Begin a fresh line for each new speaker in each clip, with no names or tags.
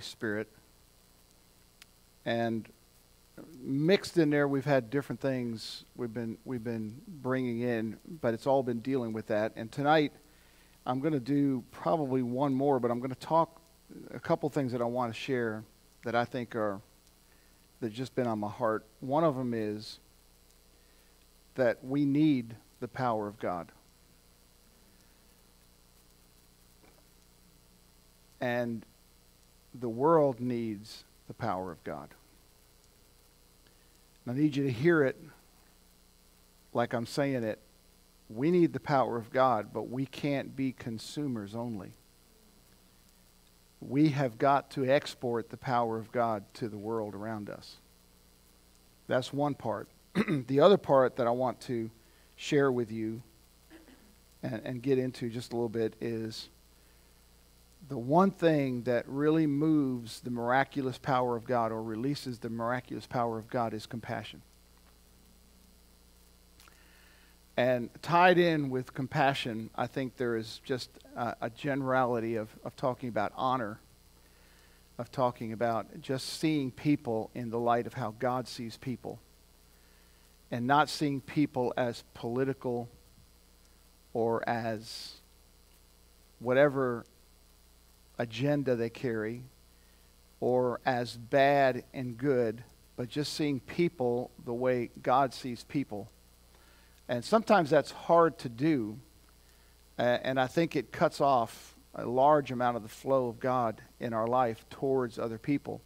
Holy Spirit. And mixed in there, we've had different things we've been, we've been bringing in, but it's all been dealing with that. And tonight, I'm going to do probably one more, but I'm going to talk a couple things that I want to share that I think are that just been on my heart. One of them is that we need the power of God. And the world needs the power of God. And I need you to hear it like I'm saying it. We need the power of God, but we can't be consumers only. We have got to export the power of God to the world around us. That's one part. the other part that I want to share with you and, and get into just a little bit is the one thing that really moves the miraculous power of God or releases the miraculous power of God is compassion. And tied in with compassion, I think there is just a, a generality of, of talking about honor, of talking about just seeing people in the light of how God sees people, and not seeing people as political or as whatever agenda they carry or as bad and good, but just seeing people the way God sees people. And sometimes that's hard to do, and I think it cuts off a large amount of the flow of God in our life towards other people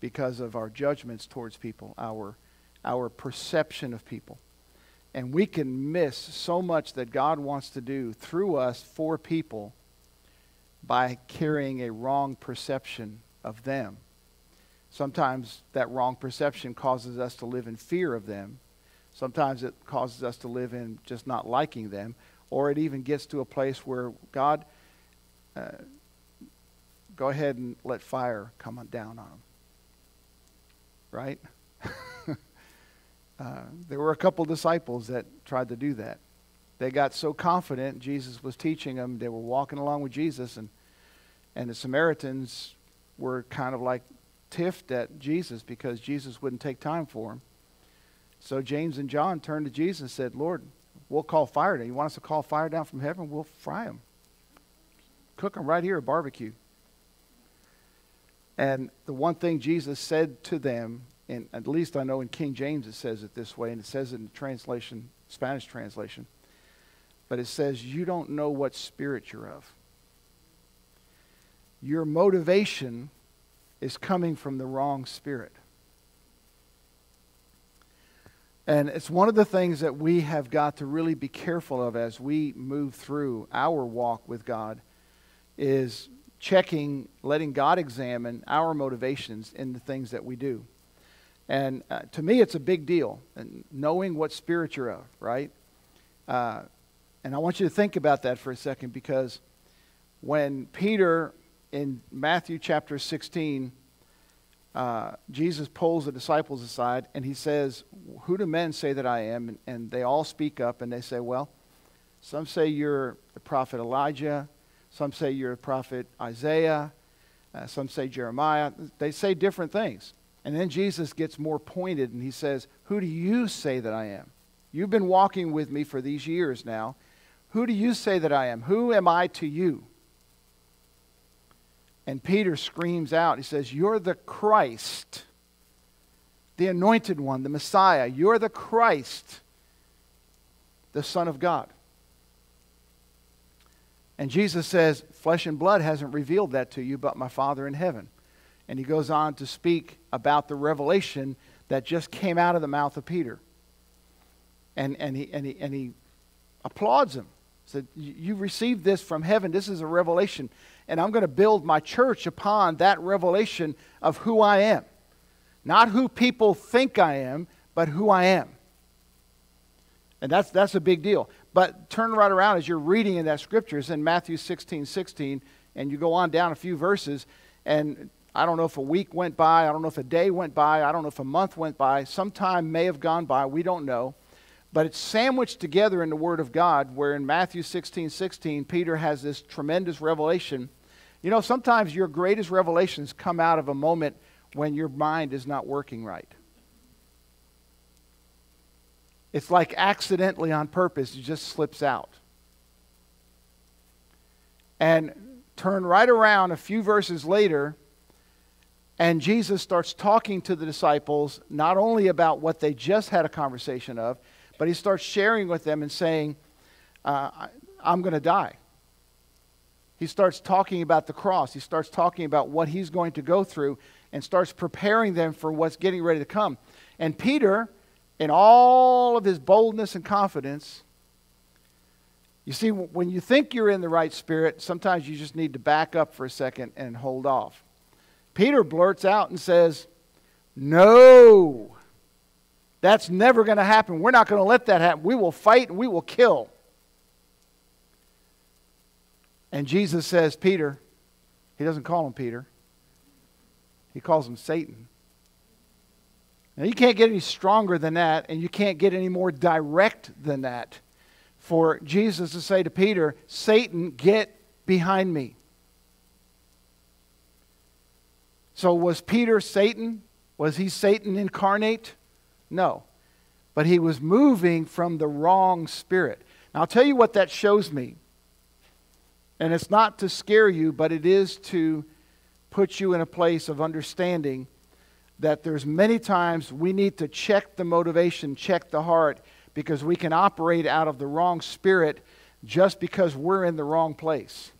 because of our judgments towards people, our, our perception of people. And we can miss so much that God wants to do through us for people by carrying a wrong perception of them. Sometimes that wrong perception causes us to live in fear of them. Sometimes it causes us to live in just not liking them. Or it even gets to a place where God, uh, go ahead and let fire come down on them. Right? uh, there were a couple disciples that tried to do that. They got so confident Jesus was teaching them. They were walking along with Jesus, and, and the Samaritans were kind of like tiffed at Jesus because Jesus wouldn't take time for them. So James and John turned to Jesus and said, Lord, we'll call fire down. You want us to call fire down from heaven? We'll fry them. Cook them right here at barbecue. And the one thing Jesus said to them, and at least I know in King James it says it this way, and it says it in the translation, Spanish translation but it says you don't know what spirit you're of. Your motivation is coming from the wrong spirit. And it's one of the things that we have got to really be careful of as we move through our walk with God is checking, letting God examine our motivations in the things that we do. And uh, to me, it's a big deal, and knowing what spirit you're of, right? Uh, and I want you to think about that for a second because when Peter in Matthew chapter 16, uh, Jesus pulls the disciples aside and he says, Who do men say that I am? And, and, they all speak up and they say, Well, some say you're the prophet Elijah, some say you're the prophet Isaiah, uh, some say Jeremiah. They say different things. And then Jesus gets more pointed and he says, Who do you say that I am? You've been walking with me for these years now. Who do you say that I am? Who am I to you? And Peter screams out, he says, You're the Christ, the anointed one, the Messiah. You're the Christ, the Son of God. And Jesus says, Flesh and blood hasn't revealed that to you, but my Father in heaven. And he goes on to speak about the revelation that just came out of the mouth of Peter. And, and, he, and, he, and he applauds him said, You received this from heaven. This is a revelation. And I'm going to build my church upon that revelation of who I am. Not who people think I am, but who I am. And that's, that's a big deal. But turn right around as you're reading in that scripture. It's in Matthew 16 16. And you go on down a few verses. And I don't know if a week went by. I don't know if a day went by. I don't know if a month went by. Some time may have gone by. We don't know. But it's sandwiched together in the Word of God, where in Matthew 16 16, Peter has this tremendous revelation. You know, sometimes your greatest revelations come out of a moment when your mind is not working right. It's like accidentally on purpose, it just slips out. And turn right around a few verses later, and Jesus starts talking to the disciples not only about what they just had a conversation of, but he starts sharing with them and saying, uh, I'm going to die. He starts talking about the cross. He starts talking about what he's going to go through and starts preparing them for what's getting ready to come. And Peter, in all of his boldness and confidence, you see, when you think you're in the right spirit, sometimes you just need to back up for a second and hold off. Peter blurts out and says, No, that's never going to happen. We're not going to let that happen. We will fight and we will kill. And Jesus says, Peter, he doesn't call him Peter, he calls him Satan. Now, you can't get any stronger than that, and you can't get any more direct than that for Jesus to say to Peter, Satan, get behind me. So, was Peter Satan? Was he Satan incarnate? No. But he was moving from the wrong spirit. Now, I'll tell you what that shows me. And it's not to scare you, but it is to put you in a place of understanding that there's many times we need to check the motivation, check the heart, because we can operate out of the wrong spirit just because we're in the wrong place.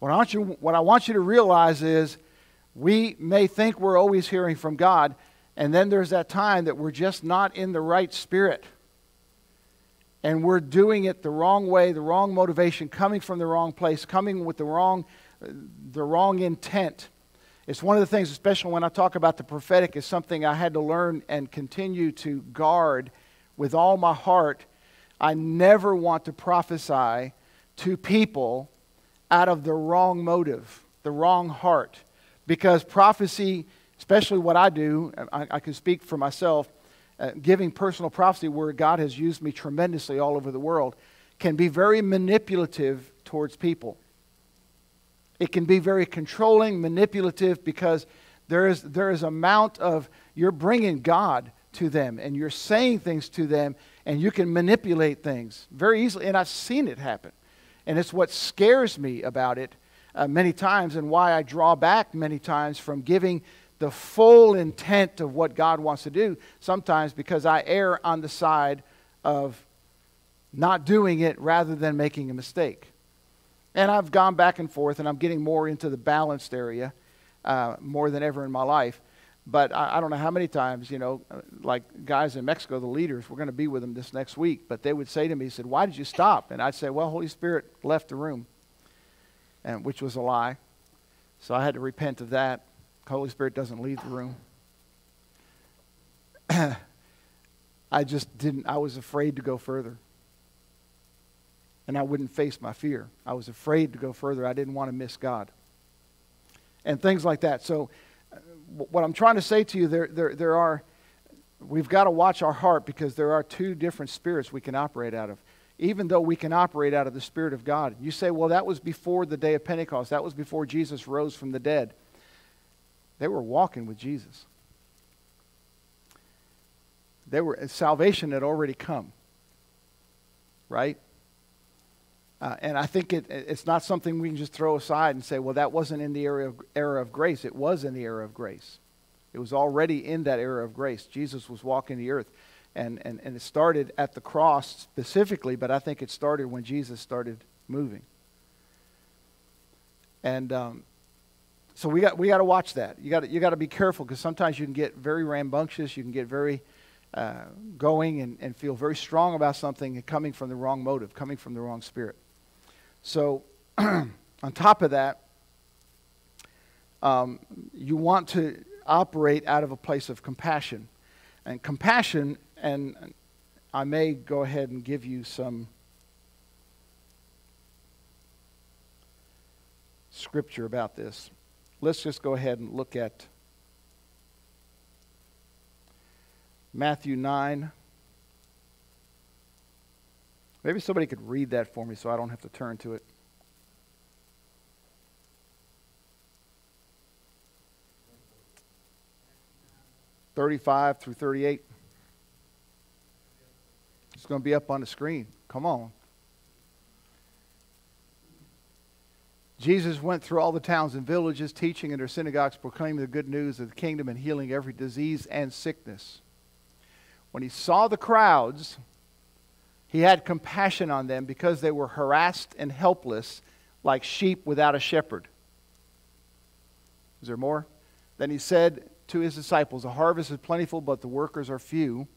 What I want you, what I want you to realize is we may think we're always hearing from God, and then there's that time that we're just not in the right spirit. And we're doing it the wrong way, the wrong motivation, coming from the wrong place, coming with the wrong, the wrong intent. It's one of the things, especially when I talk about the prophetic, is something I had to learn and continue to guard with all my heart. I never want to prophesy to people out of the wrong motive, the wrong heart. Because prophecy, especially what I do, I, I can speak for myself, uh, giving personal prophecy where God has used me tremendously all over the world, can be very manipulative towards people. It can be very controlling, manipulative, because there is, there is amount of, you're bringing God to them and you're saying things to them and you can manipulate things very easily. And I've seen it happen. And it's what scares me about it uh, many times and why I draw back many times from giving the full intent of what God wants to do, sometimes because I err on the side of not doing it rather than making a mistake. And I've gone back and forth, and I'm getting more into the balanced area uh, more than ever in my life. But I, I, don't know how many times, you know, like guys in Mexico, the leaders, we're going to be with them this next week, but they would say to me, said, Why did you stop? And I'd say, Well, Holy Spirit left the room, and, which was a lie. So I had to repent of that. Holy Spirit doesn't leave the room. I just didn't, I was afraid to go further and I wouldn't face my fear. I was afraid to go further. I didn't want to miss God. And things like that. So, uh, what I'm trying to say to you, there, there, there are, we've got to watch our heart because there are two different spirits we can operate out of. Even though we can operate out of the Spirit of God. You say, well, that was before the day of Pentecost. That was before Jesus rose from the dead. They were walking with Jesus. They were, salvation had already come. Right? Uh, and I think it, it's not something we can just throw aside and say, well, that wasn't in the era of, era of grace. It was in the era of grace. It was already in that era of grace. Jesus was walking the earth. And, and, and it started at the cross specifically, but I think it started when Jesus started moving. And um, so we got, we got to watch that. You got you to be careful because sometimes you can get very rambunctious. You can get very uh, going and, and feel very strong about something coming from the wrong motive, coming from the wrong spirit. So, on top of that, um, you want to operate out of a place of compassion. And compassion, and I may go ahead and give you some scripture about this. Let's just go ahead and look at Matthew 9. Maybe somebody could read that for me so I don't have to turn to it. Thirty-five through thirty-eight. It's going to be up on the screen. Come on. Jesus went through all the towns and villages, teaching in their synagogues, proclaiming the good news of the kingdom and healing every disease and sickness. When he saw the crowds, he had compassion on them because they were harassed and helpless like sheep without a shepherd. Is there more? Then he said to his disciples, The harvest is plentiful, but the workers are few.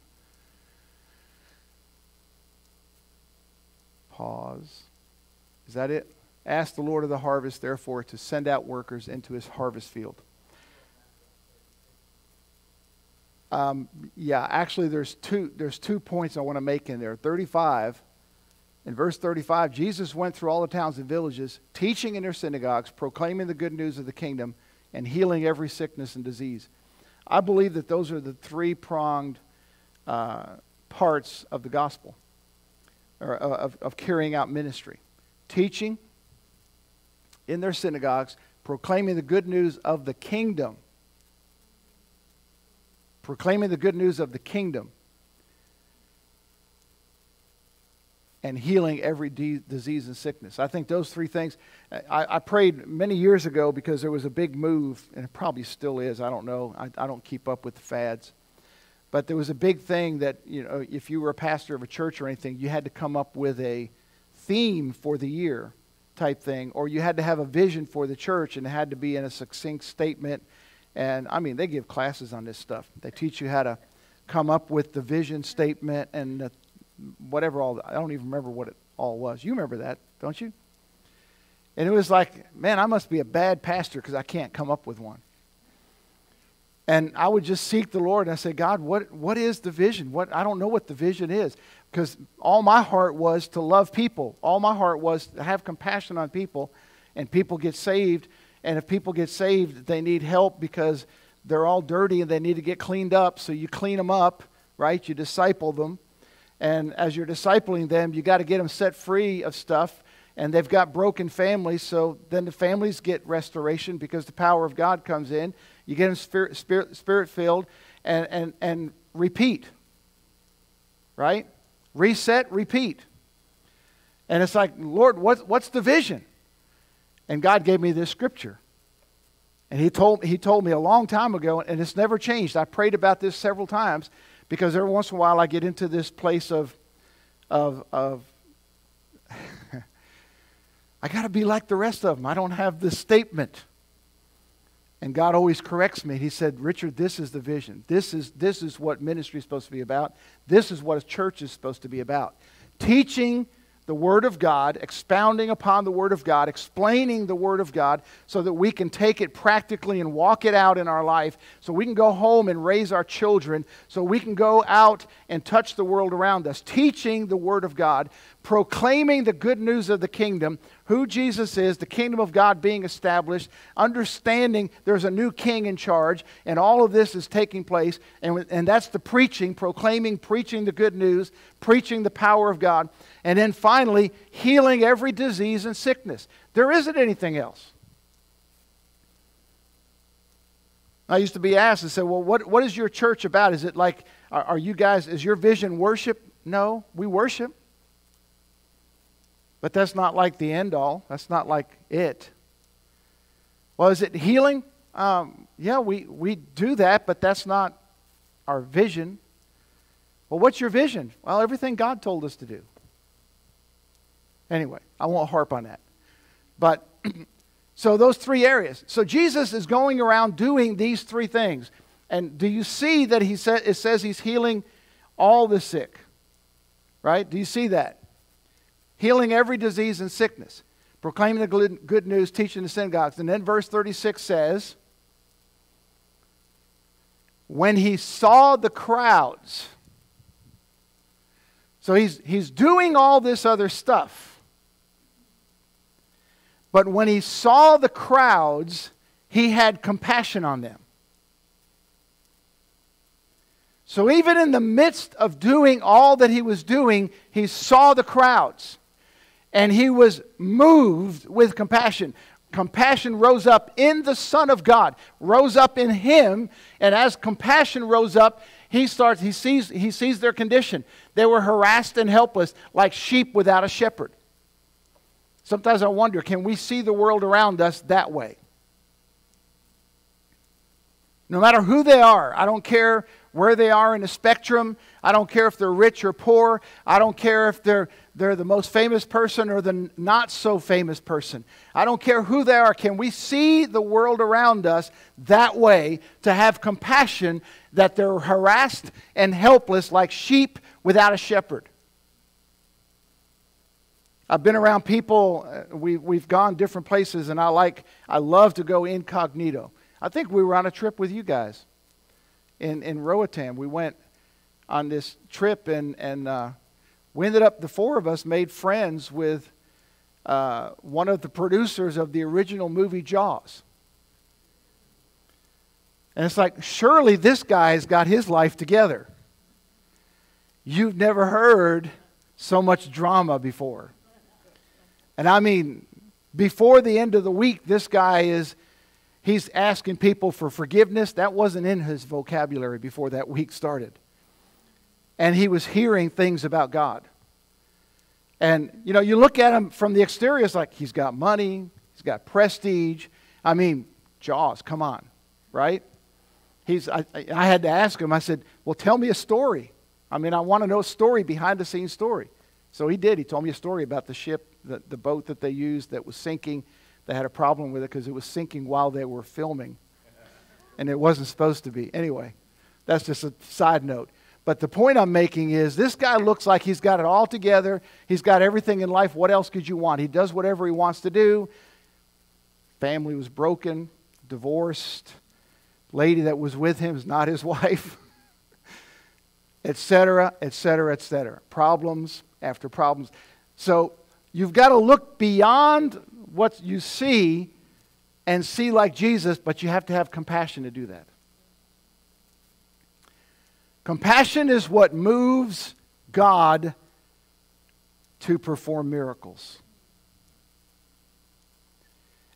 Is that it? Ask the Lord of the harvest, therefore, to send out workers into his harvest field. Um, yeah, actually, there's two, there's two points I want to make in there. 35, in verse 35, Jesus went through all the towns and villages, teaching in their synagogues, proclaiming the good news of the kingdom, and healing every sickness and disease. I believe that those are the three pronged uh, parts of the gospel, or of, of carrying out ministry teaching, in their synagogues, proclaiming the good news of the kingdom. Proclaiming the good news of the kingdom. And healing every disease and sickness. I think those three things. I, I, prayed many years ago because there was a big move, and it probably still is. I don't know. I, I don't keep up with the fads. But there was a big thing that, you know, if you were a pastor of a church or anything, you had to come up with a theme for the year type thing, or you had to have a vision for the church and it had to be in a succinct statement. And I mean, they give classes on this stuff. They teach you how to come up with the vision statement and the, whatever all. I don't even remember what it all was. You remember that, don't you? And it was like, man, I must be a bad pastor because I can't come up with one. And I would just seek the Lord and I say, God, what, what is the vision? What I don't know what the vision is because all my heart was to love people. All my heart was to have compassion on people, and people get saved. And if people get saved, they need help because they're all dirty and they need to get cleaned up. So you clean them up, right? You disciple them. And as you're discipling them, you got to get them set free of stuff. And they've got broken families, so then the families get restoration because the power of God comes in. You get them spirit, spirit, spirit filled and, and, and repeat, right? reset, repeat. And it's like, Lord, what, what's the vision? And God gave me this scripture. And he told, he told me a long time ago, and it's never changed. I prayed about this several times because every once in a while I get into this place of, of, of I got to be like the rest of them. I don't have this statement. And God always corrects me. He said, Richard, this is the vision. This is, this is what ministry is supposed to be about. This is what a church is supposed to be about. Teaching the Word of God, expounding upon the Word of God, explaining the Word of God so that we can take it practically and walk it out in our life, so we can go home and raise our children, so we can go out and touch the world around us. Teaching the Word of God, proclaiming the good news of the kingdom, who Jesus is, the kingdom of God being established, understanding there's a new king in charge, and all of this is taking place. And, and that's the preaching, proclaiming, preaching the good news, preaching the power of God. And then finally, healing every disease and sickness. There isn't anything else. I used to be asked and said, Well, what, what is your church about? Is it like, are, are you guys, is your vision worship? No, we worship. But that's not like the end all. That's not like it. Well, is it healing? Um, yeah, we, we do that, but that's not our vision. Well, what's your vision? Well, everything God told us to do. Anyway, I won't harp on that. But so those three areas. So Jesus is going around doing these three things. And do you see that he sa- it says he's healing all the sick? Right? Do you see that? Healing every disease and sickness, proclaiming the good news, teaching the synagogues. And then verse 36 says, When he saw the crowds, so he's, he's doing all this other stuff. But when he saw the crowds, he had compassion on them. So, even in the midst of doing all that he was doing, he saw the crowds and he was moved with compassion. Compassion rose up in the Son of God, rose up in him, and as compassion rose up, he starts he sees he sees their condition. They were harassed and helpless like sheep without a shepherd. Sometimes I wonder, can we see the world around us that way? No matter who they are, I don't care where they are in the spectrum. I don't care if they're rich or poor. I don't care if they're, they're the most famous person or the not so famous person. I don't care who they are. Can we see the world around us that way to have compassion that they're harassed and helpless like sheep without a shepherd? I've been around people, uh, we, we've gone different places, and I like, I love to go incognito. I think we were on a trip with you guys in, in Roatan. We went on this trip, and, and uh, we ended up, the four of us made friends with uh, one of the producers of the original movie Jaws. And it's like, surely this guy's got his life together. You've never heard so much drama before. And I mean, before the end of the week, this guy is He's asking people for forgiveness. That wasn't in his vocabulary before that week started. And he was hearing things about God. And, you know, you look at him from the exterior, it's like he's got money, he's got prestige. I mean, Jaws, come on, right? He's, I, I had to ask him, I said, well, tell me a story. I mean, I want to know a story, behind the scenes story. So he did. He told me a story about the ship, the, the boat that they used that was sinking they had a problem with it because it was sinking while they were filming. And it wasn't supposed to be. Anyway, that's just a side note. But the point I'm making is this guy looks like he's got it all together. He's got everything in life. What else could you want? He does whatever he wants to do. Family was broken, divorced. Lady that was with him is not his wife, etc., etc., etc. Problems after problems. So you've got to look beyond what you see and see like Jesus, but you have to have compassion to do that. Compassion is what moves God to perform miracles.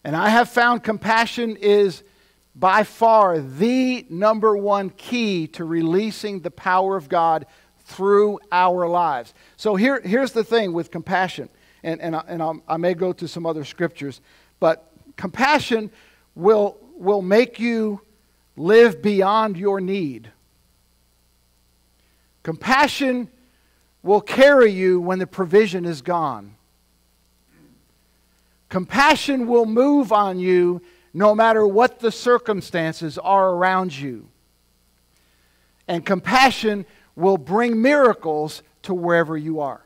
And I have found compassion is by far the number one key to releasing the power of God through our lives. So here, here's the thing with compassion and, and, I, and i may go to some other scriptures, but compassion will, will make you live beyond your need. Compassion will carry you when the provision is gone. Compassion will move on you no matter what the circumstances are around you. And compassion will bring miracles to wherever you are.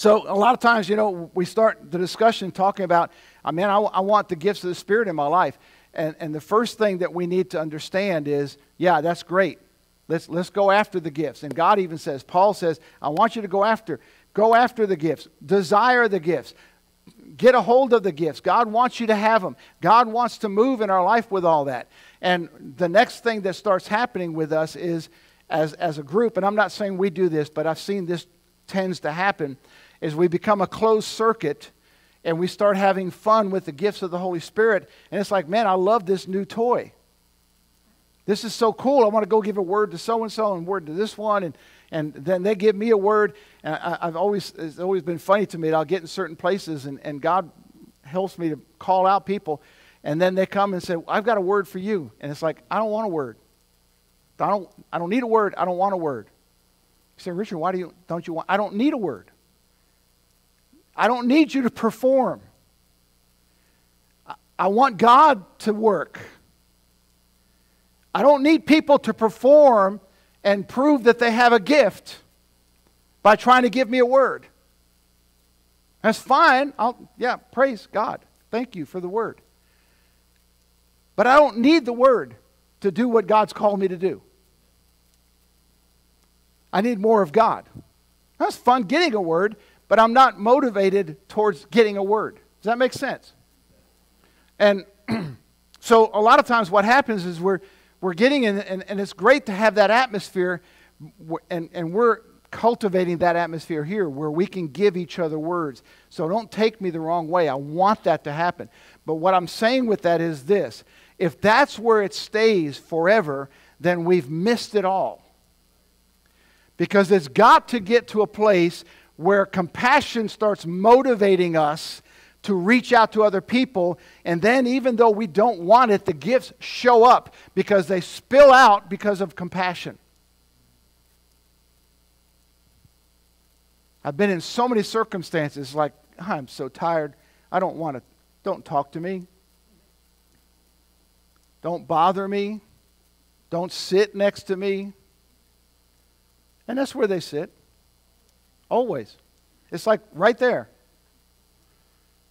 So a lot of times, you know, we start the discussion talking about, ah, I mean, I, I want the gifts of the Spirit in my life. And, and the first thing that we need to understand is, yeah, that's great. Let's, let's go after the gifts. And God even says, Paul says, I want you to go after. Go after the gifts. Desire the gifts. Get a hold of the gifts. God wants you to have them. God wants to move in our life with all that. And the next thing that starts happening with us is, as, as a group, and I'm not saying we do this, but I've seen this tends to happen, is we become a closed circuit and we start having fun with the gifts of the Holy Spirit. And it's like, man, I love this new toy. This is so cool. I want to go give a word to so and so and word to this one. And, and then they give me a word. And I, have always, it's always been funny to me that I'll get in certain places and, and God helps me to call out people. And then they come and say, I've got a word for you. And it's like, I don't want a word. I don't, I don't need a word. I don't want a word. You say, Richard, why do you, don't you want? I don't need a word. I don't need you to perform. I want God to work. I don't need people to perform and prove that they have a gift by trying to give me a word. That's fine. I'll, yeah, praise God. Thank you for the word. But I don't need the word to do what God's called me to do. I need more of God. That's fun getting a word, but I'm not motivated towards getting a word. Does that make sense? And so a lot of times what happens is we're, we're getting in, and, and it's great to have that atmosphere, and, and we're cultivating that atmosphere here where we can give each other words. So don't take me the wrong way. I want that to happen. But what I'm saying with that is this if that's where it stays forever, then we've missed it all. Because it's got to get to a place where compassion starts motivating us to reach out to other people. And then, even though we don't want it, the gifts show up because they spill out because of compassion. I've been in so many circumstances like, ah, I'm so tired. I don't want to. Don't talk to me. Don't bother me. Don't sit next to me. And that's where they sit. Always. It's like right there.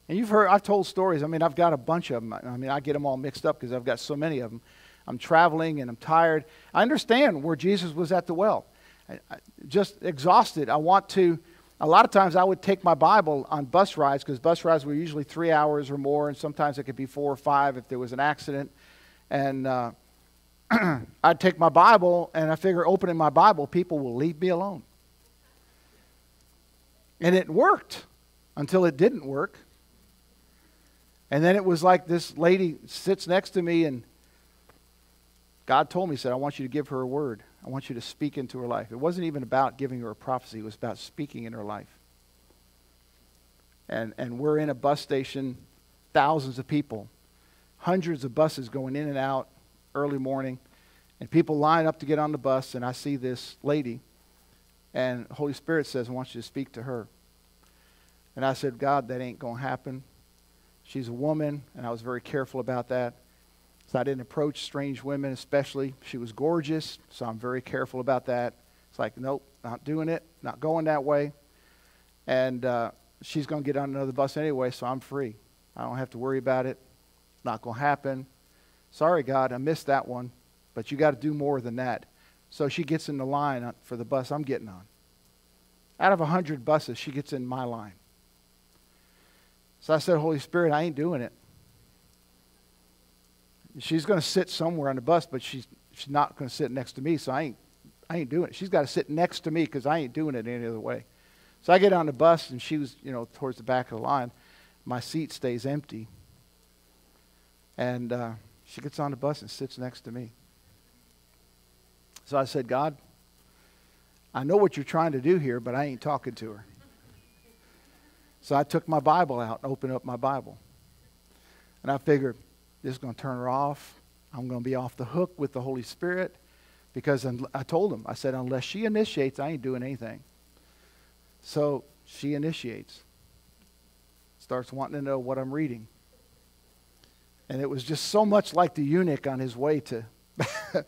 And you've heard, I've told stories. I mean, I've got a bunch of them. I mean, I get them all mixed up because I've got so many of them. I'm traveling and I'm tired. I understand where Jesus was at the well. I, I, just exhausted. I want to, a lot of times I would take my Bible on bus rides because bus rides were usually three hours or more, and sometimes it could be four or five if there was an accident. And uh, I'd take my Bible, and I figure opening my Bible, people will leave me alone. And it worked until it didn't work. And then it was like this lady sits next to me, and God told me, said, I want you to give her a word. I want you to speak into her life. It wasn't even about giving her a prophecy, it was about speaking in her life. And, and we're in a bus station, thousands of people, hundreds of buses going in and out early morning, and people line up to get on the bus, and I see this lady, and Holy Spirit says, I want you to speak to her. And I said, God, that ain't going to happen. She's a woman, and I was very careful about that. So I didn't approach strange women, especially. She was gorgeous, so I'm very careful about that. It's like, nope, not doing it, not going that way. And uh, she's going to get on another bus anyway, so I'm free. I don't have to worry about it. Not going to happen. Sorry, God, I missed that one, but you got to do more than that. So she gets in the line for the bus I'm getting on. Out of a 100 buses, she gets in my line. So I said, Holy Spirit, I ain't doing it. She's going to sit somewhere on the bus, but she's, she's not going to sit next to me, so I ain't, I ain't doing it. She's got to sit next to me because I ain't doing it any other way. So I get on the bus, and she was, you know, towards the back of the line. My seat stays empty. And uh, she gets on the bus and sits next to me. So I said, God, I know what you're trying to do here, but I ain't talking to her. So I took my Bible out and opened up my Bible. And I figured, this is going to turn her off. I'm going to be off the hook with the Holy Spirit because I told him, I said, unless she initiates, I ain't doing anything. So she initiates, starts wanting to know what I'm reading. And it was just so much like the eunuch on his way to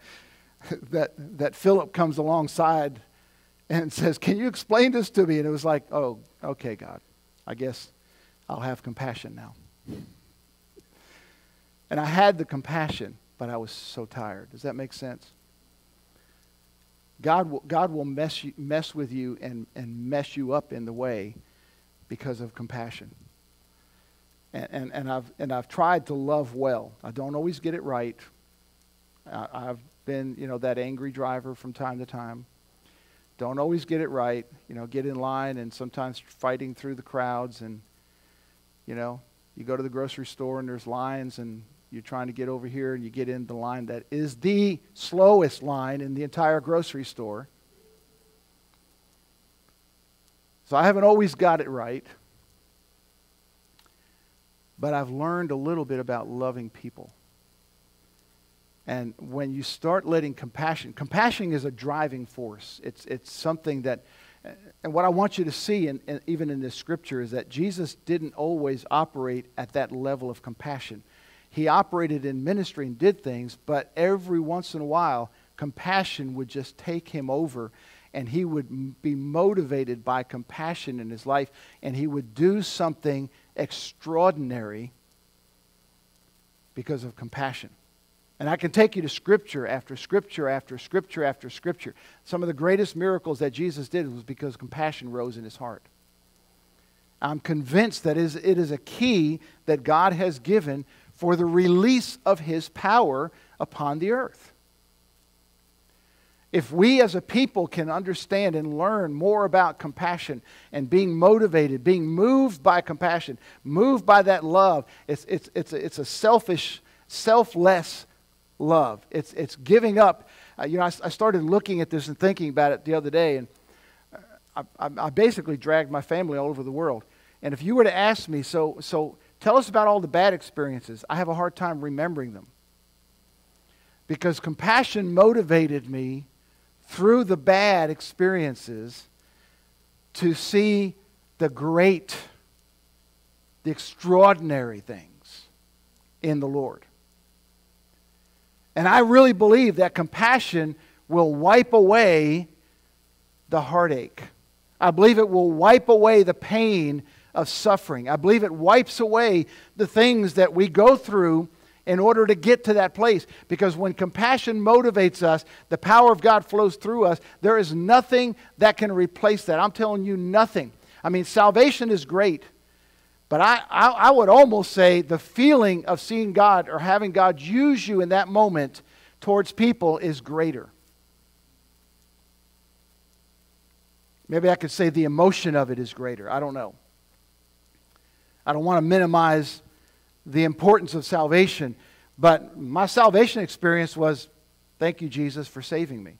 that, that Philip comes alongside and says, Can you explain this to me? And it was like, Oh, okay, God. I guess I'll have compassion now. And I had the compassion, but I was so tired. Does that make sense? God will, God will mess, you, mess with you and, and mess you up in the way because of compassion. And, and, and, I've, and I've tried to love well. I don't always get it right. I, I've been, you know, that angry driver from time to time don't always get it right, you know, get in line and sometimes fighting through the crowds and you know, you go to the grocery store and there's lines and you're trying to get over here and you get in the line that is the slowest line in the entire grocery store. So I haven't always got it right. But I've learned a little bit about loving people. And when you start letting compassion, compassion is a driving force. It's, it's something that, uh, and what I want you to see, in, in, even in this scripture, is that Jesus didn't always operate at that level of compassion. He operated in ministry and did things, but every once in a while, compassion would just take him over, and he would be motivated by compassion in his life, and he would do something extraordinary because of compassion. And I can take you to scripture after scripture after scripture after scripture. Some of the greatest miracles that Jesus did was because compassion rose in his heart. I'm convinced that it is a key that God has given for the release of his power upon the earth. if we as a people can understand and learn more about compassion and being motivated, being moved by compassion, moved by that love, it's, it's, it's, a, it's a selfish, selfless love. It's, it's giving up. Uh, you know, I, I, started looking at this and thinking about it the other day, and I, I, I basically dragged my family all over the world. And if you were to ask me, so, so tell us about all the bad experiences, I have a hard time remembering them. Because compassion motivated me through the bad experiences to see the great, the extraordinary things in the Lord. And I really believe that compassion will wipe away the heartache. I believe it will wipe away the pain of suffering. I believe it wipes away the things that we go through in order to get to that place. Because when compassion motivates us, the power of God flows through us. There is nothing that can replace that. I'm telling you, nothing. I mean, salvation is great. But I, I, I, would almost say the feeling of seeing God or having God use you in that moment towards people is greater. Maybe I could say the emotion of it is greater. I don't know. I don't want to minimize the importance of salvation. But my salvation experience was thank you, Jesus, for saving me.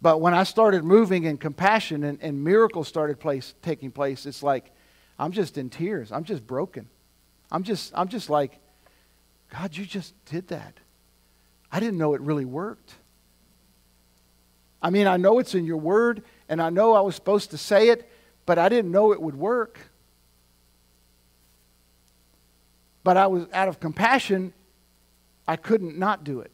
But when I started moving in compassion and, and miracles started place, taking place, it's like I'm just in tears. I'm just broken. I'm just, I'm just like, God, you just did that. I didn't know it really worked. I mean, I know it's in your word, and I know I was supposed to say it, but I didn't know it would work. But I was out of compassion, I couldn't not do it.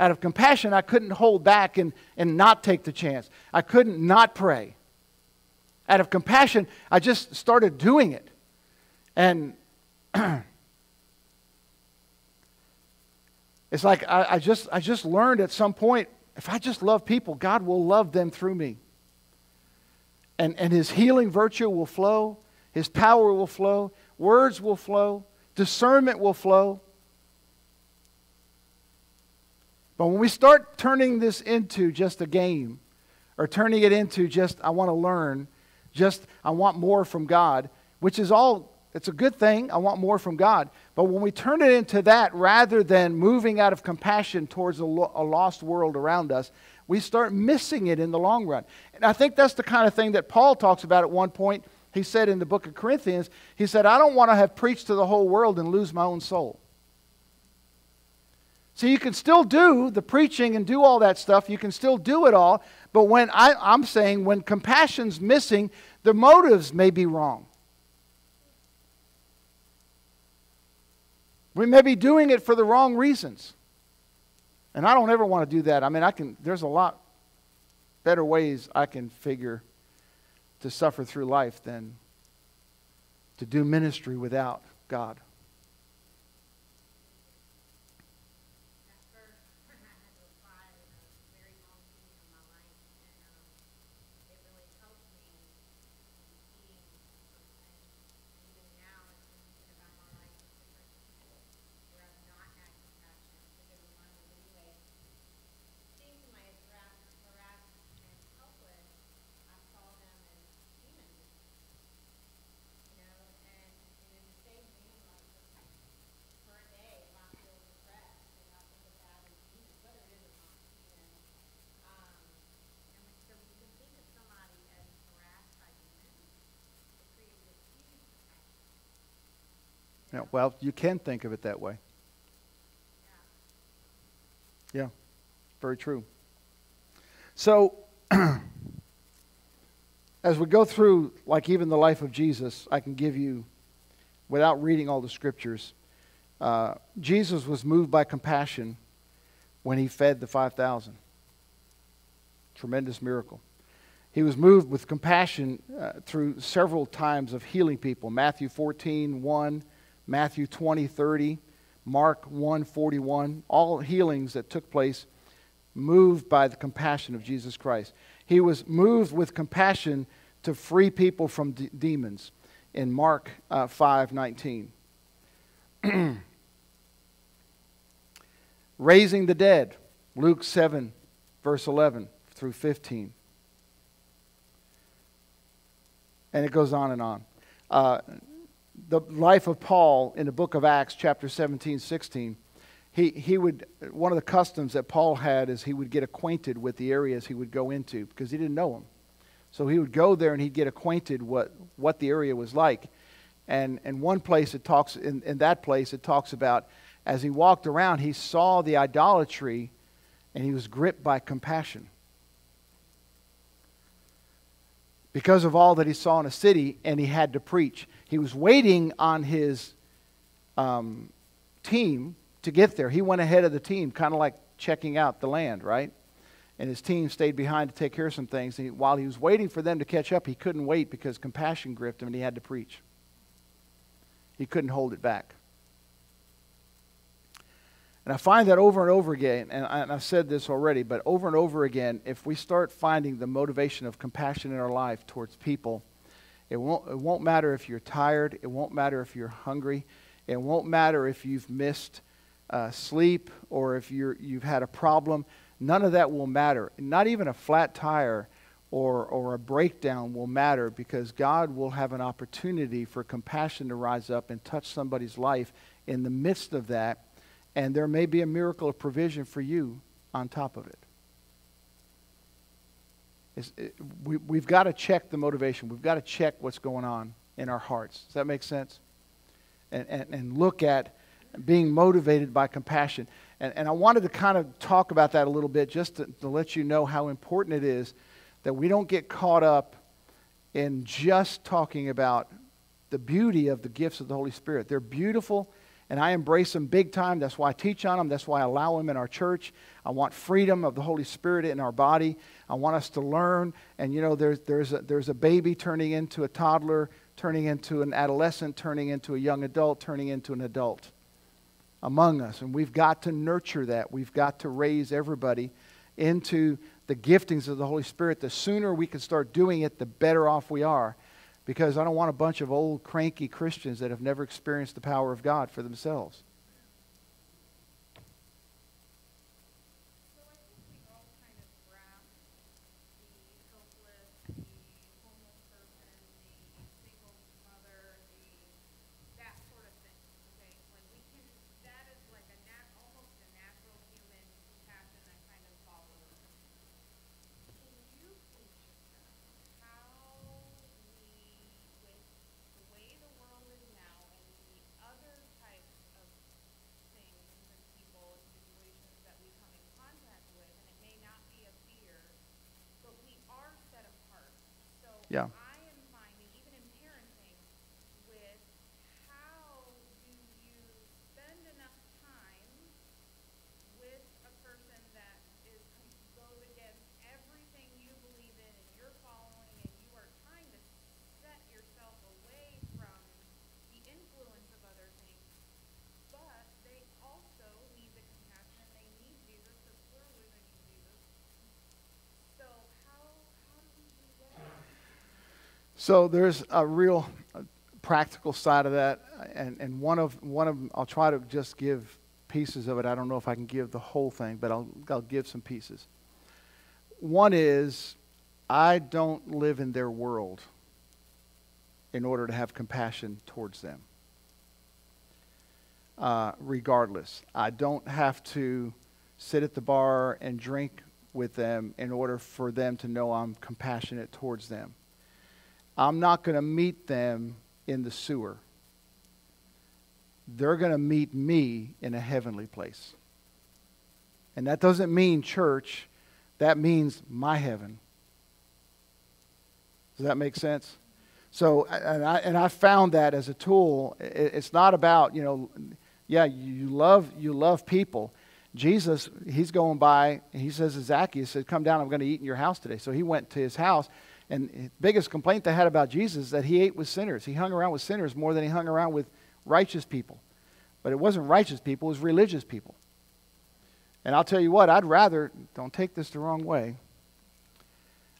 Out of compassion, I couldn't hold back and, and not take the chance. I couldn't not pray. Out of compassion, I just started doing it. And it's like I, I, just, I just learned at some point if I just love people, God will love them through me. And, and His healing virtue will flow, His power will flow, Words will flow, discernment will flow. But when we start turning this into just a game, or turning it into just, I want to learn, just, I want more from God, which is all, it's a good thing. I want more from God. But when we turn it into that rather than moving out of compassion towards a, lo- a lost world around us, we start missing it in the long run. And I think that's the kind of thing that Paul talks about at one point he said in the book of Corinthians, he said, I don't want to have preached to the whole world and lose my own soul. So you can still do the preaching and do all that stuff. You can still do it all. But when I, I'm saying when compassion's missing, the motives may be wrong. We may be doing it for the wrong reasons. And I don't ever want to do that. I mean, I can, there's a lot better ways I can figure to suffer through life than to do ministry without God. Yeah, well, you can think of it that way. Yeah, very true. So, as we go through, like even the life of Jesus, I can give you, without reading all the scriptures, uh, Jesus was moved by compassion when he fed the 5,000. Tremendous miracle. He was moved with compassion uh, through several times of healing people. Matthew 14, 1. Matthew 20, 30, Mark 1, 41, all healings that took place moved by the compassion of Jesus Christ. He was moved with compassion to free people from de- demons in Mark uh, 5, 19. Raising the dead. Luke 7, verse 11 through 15. And it goes on and on. Uh, the life of Paul in the book of Acts, chapter 17, 16, he, he would, one of the customs that Paul had is he would get acquainted with the areas he would go into because he didn't know them. So he would go there and he'd get acquainted what, what the area was like. And in one place it talks, in, in that place it talks about as he walked around, he saw the idolatry and he was gripped by compassion. Because of all that he saw in a city, and he had to preach. He was waiting on his um, team to get there. He went ahead of the team, kind of like checking out the land, right? And his team stayed behind to take care of some things. And while he was waiting for them to catch up, he couldn't wait because compassion gripped him and he had to preach. He couldn't hold it back. And I find that over and over again, and, I, have said this already, but over and over again, if we start finding the motivation of compassion in our life towards people, it won't, it won't matter if you're tired, it won't matter if you're hungry, it won't matter if you've missed uh, sleep or if you're, you've had a problem. None of that will matter. Not even a flat tire or, or a breakdown will matter because God will have an opportunity for compassion to rise up and touch somebody's life in the midst of that and there may be a miracle of provision for you on top of it. It we, we've got to check the motivation. We've got to check what's going on in our hearts. Does that make sense? And, and, and look at being motivated by compassion. And, and I wanted to kind of talk about that a little bit just to, to let you know how important it is that we don't get caught up in just talking about the beauty of the gifts of the Holy Spirit. They're beautiful and I embrace them big time. That's why I teach on them. That's why I allow them in our church. I want freedom of the Holy Spirit in our body. I want us to learn. And you know, there's, there's, a, there's a baby turning into a toddler, turning into an adolescent, turning into a young adult, turning into an adult among us. And we've got to nurture that. We've got to raise everybody into the giftings of the Holy Spirit. The sooner we can start doing it, the better off we are because I don't want a bunch of old, cranky Christians that have never experienced the power of God for themselves. Yeah. So there's a real uh, practical side of that, and, and one of one of I'll try to just give pieces of it. I don't know if I can give the whole thing, but I'll I'll give some pieces. One is I don't live in their world in order to have compassion towards them. Uh, regardless, I don't have to sit at the bar and drink with them in order for them to know I'm compassionate towards them. I'm not going to meet them in the sewer. They're going to meet me in a heavenly place. And that doesn't mean church, that means my heaven. Does that make sense? So, and I, and I found that as a tool. It's not about, you know, yeah, you love, you love people. Jesus, he's going by, and he says to Zacchaeus, said, Come down, I'm going to eat in your house today. So he went to his house. And the biggest complaint they had about Jesus is that he ate with sinners. He hung around with sinners more than he hung around with righteous people. But it wasn't righteous people, it was religious people. And I'll tell you what, I'd rather, don't take this the wrong way,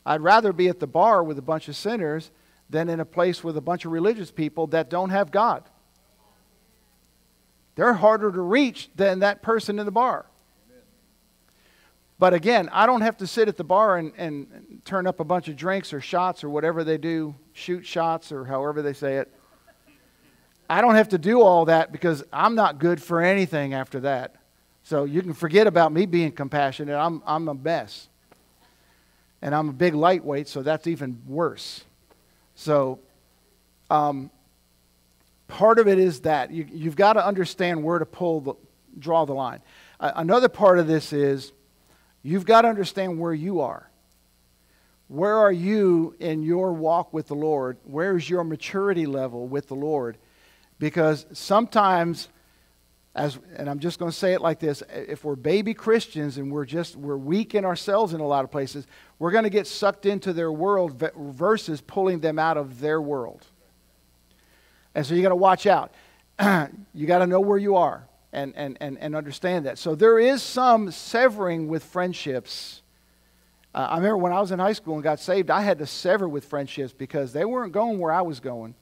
I'd rather be at the bar with a bunch of sinners than in a place with a bunch of religious people that don't have God. They're harder to reach than that person in the bar. But again, I don't have to sit at the bar and, and turn up a bunch of drinks or shots or whatever they do, shoot shots or however they say it. I don't have to do all that because I'm not good for anything after that. So you can forget about me being compassionate. I'm, I'm a mess. And I'm a big lightweight, so that's even worse. So um, part of it is that you, you've got to understand where to pull the, draw the line. Uh, another part of this is you've got to understand where you are. Where are you in your walk with the Lord? Where's your maturity level with the Lord? Because sometimes as and I'm just going to say it like this, if we're baby Christians and we're just we're weak in ourselves in a lot of places, we're going to get sucked into their world versus pulling them out of their world. And so you got to watch out. you got to know where you are and, and, and, and understand that. So there is some severing with friendships. Uh, I remember when I was in high school and got saved, I had to sever with friendships because they weren't going where I was going.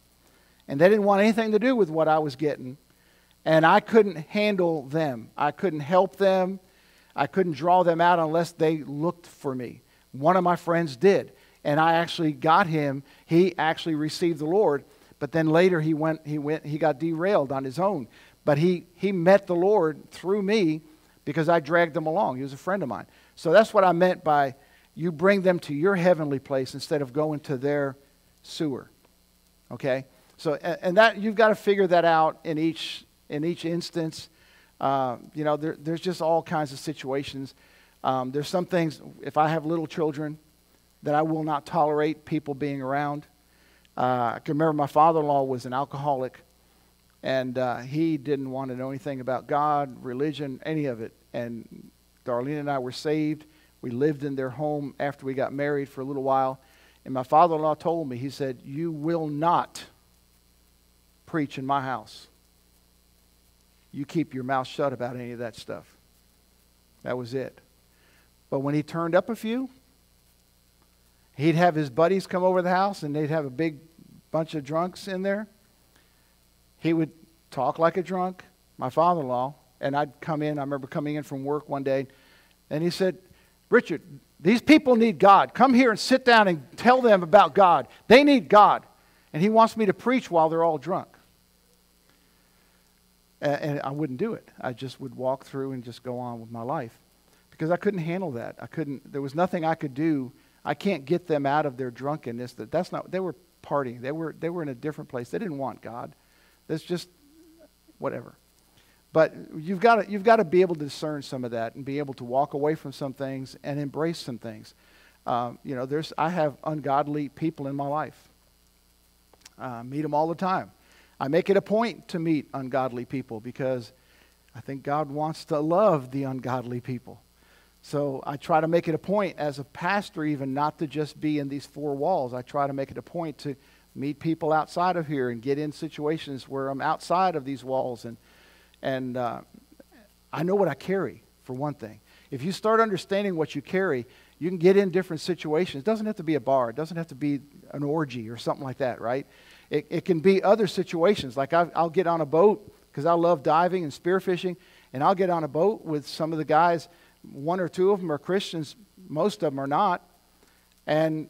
And they didn't want anything to do with what I was getting. And I couldn't handle them. I couldn't help them. I couldn't draw them out unless they looked for me. One of my friends did. And I actually got him. He actually received the Lord. But then later he went, he went, he got derailed on his own. But he, he met the Lord through me because I dragged him along. He was a friend of mine. So that's what I meant by you bring them to your heavenly place instead of going to their sewer. Okay? So, and that you've got to figure that out in each in each instance. Uh, you know, there, there's just all kinds of situations. Um, there's some things, if I have little children, that I will not tolerate people being around. Uh, I can remember my father in law was an alcoholic, and uh, he didn't want to know anything about God, religion, any of it. And Darlene and I were saved. We lived in their home after we got married for a little while. And my father in law told me, he said, You will not preach in my house. You keep your mouth shut about any of that stuff. That was it. But when he turned up a few, he'd have his buddies come over the house and they'd have a big bunch of drunks in there. He would talk like a drunk, my father in law, and I'd come in. I remember coming in from work one day, and he said, Richard, these people need God. Come here and sit down and tell them about God. They need God. And he wants me to preach while they're all drunk. And I wouldn't do it. I just would walk through and just go on with my life because I couldn't handle that. I couldn't, there was nothing I could do. I can't get them out of their drunkenness. That that's not, they were partying. They were, they were in a different place. They didn't want God. That's just whatever. But you've got, to, you've got to be able to discern some of that and be able to walk away from some things and embrace some things. Um, you know, there's, I have ungodly people in my life. Uh, meet them all the time. I make it a point to meet ungodly people because I think God wants to love the ungodly people. So I try to make it a point as a pastor, even not to just be in these four walls. I try to make it a point to meet people outside of here and get in situations where I'm outside of these walls. And, and uh, I know what I carry, for one thing. If you start understanding what you carry, you can get in different situations. It doesn't have to be a bar, it doesn't have to be an orgy or something like that, right? It, it can be other situations. Like i I'll get on a boat because I love diving and spearfishing, and I'll get on a boat with some of the guys. One or two of them are Christians, most of them are not. And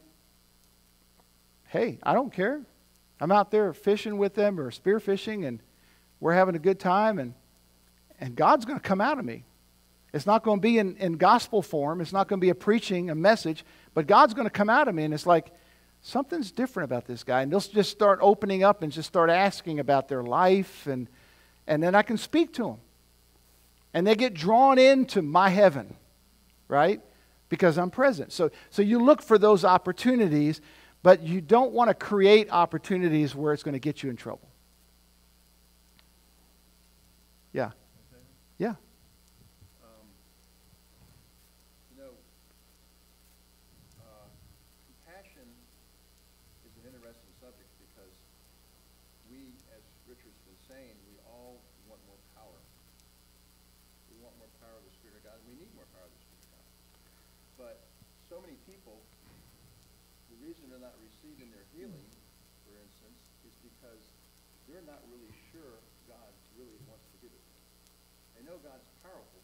hey, I don't care. I'm out there fishing with them or spearfishing, and we're having a good time, and, and God's going to come out of me. It's not going to be in, in gospel form, it's not going to be a preaching, a message, but God's going to come out of me, and it's like, something's different about this guy. And they'll just start opening up and just start asking about their life, and, and then I can speak to them. And they get drawn into my heaven, right? Because I'm present. So, so you look for those opportunities but you don't want to create opportunities where it's going to get you in trouble. Yeah. Yeah.
Um, you
know, uh, compassion is an interesting subject because we, as Richard's been saying, we all want more power. We want more power of the Spirit of God, and we need more power of the Spirit of God. But so
many people the reason they're not receiving their healing, for instance, is because
they're not really sure God really wants to give it. They know God's powerful.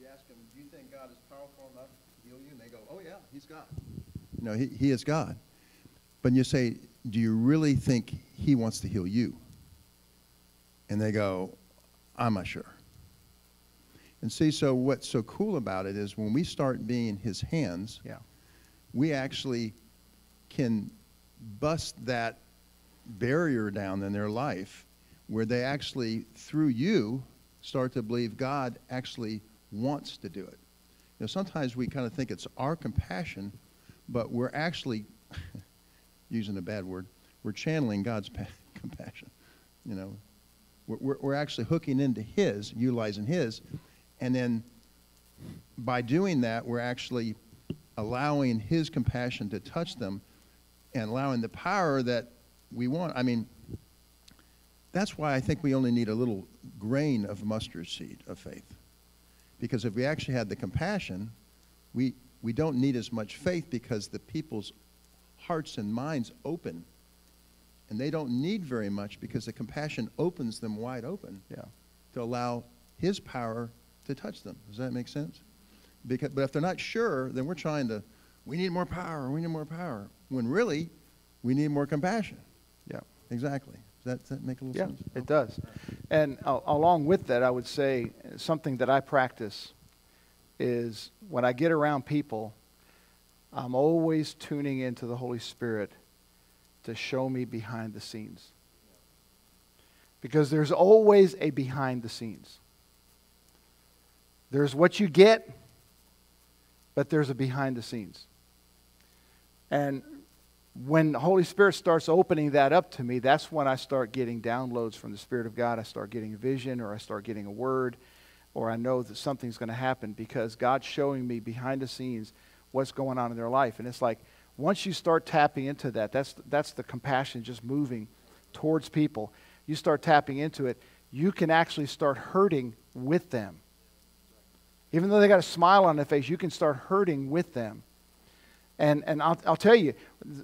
You
ask them, do you think God is powerful enough to heal you? And they go, oh yeah, he's God. No, he, he is God. But you say, do you really think he wants to heal you? And they go, I'm not sure. And see, so what's so cool about it is when we start being his hands,
yeah
we actually can bust that barrier down in their life where they actually, through you, start to believe God actually wants to do it. You know, sometimes we kind of think it's our compassion, but we're actually, using a bad word, we're channeling God's pa- compassion. You know, we're, we're actually hooking into His, utilizing His, and then by doing that, we're actually allowing His compassion to touch them and allowing the power that we want. I mean, that's why I think we only need a little grain of mustard seed of faith. Because if we actually had the compassion, we, we don't need as much faith because the people's hearts and minds open. And they don't need very much because the compassion opens them wide open
Yeah.
to allow His power to touch them. Does that make sense? Because, but if they're not sure, then we're trying to, we need more power, we need more power. When really, we need more compassion.
Yeah.
Exactly. Does that, does that make a little
Yeah,
sense?
it does. And uh, along with that, I would say uh, something that I practice is when I get around people, I'm always tuning into the Holy Spirit to show me behind the scenes. Because there's always a behind the scenes. There's what you get, but there's a behind the scenes. And when the Holy Spirit starts opening that up to me, that's when I start getting downloads from the Spirit of God. I start getting a vision, or I start getting a word, or I know that something's going to happen because God's showing me behind the scenes what's going on in their life. And it's like once you start tapping into that, that's, that's the compassion just moving towards people. You start tapping into it, you can actually start hurting with them. Even though they got a smile on their face, you can start hurting with them. And, and I'll, I'll tell you,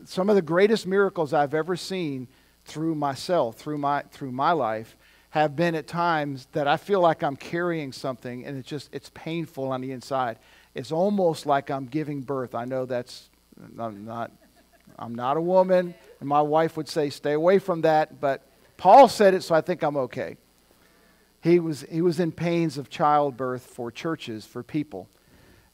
some of the greatest miracles I've ever seen through myself, through my, through my life, have been at times that I feel like I'm carrying something and it's just, it's painful on the inside. It's almost like I'm giving birth. I know that's I'm not, I'm not a woman, and my wife would say, stay away from that, but Paul said it, so I think I'm okay. He was, he was in pains of childbirth for churches, for people.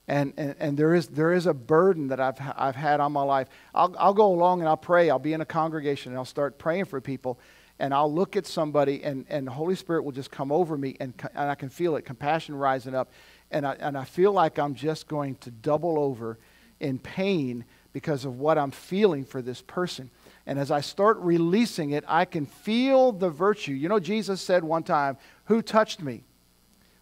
And, and, and there, is, there is a burden that I've, I've had on my life. I'll, I'll go along and I'll pray. I'll be in a congregation and I'll start praying for people. And I'll look at somebody and, and the Holy Spirit will just come over me and, and I can feel it, compassion rising up. And I, and I feel like I'm just going to double over in pain because of what I'm feeling for this person. And as I start releasing it, I can feel the virtue. You know, Jesus said one time, Who touched me?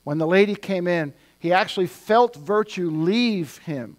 When the lady came in, he actually felt virtue leave him.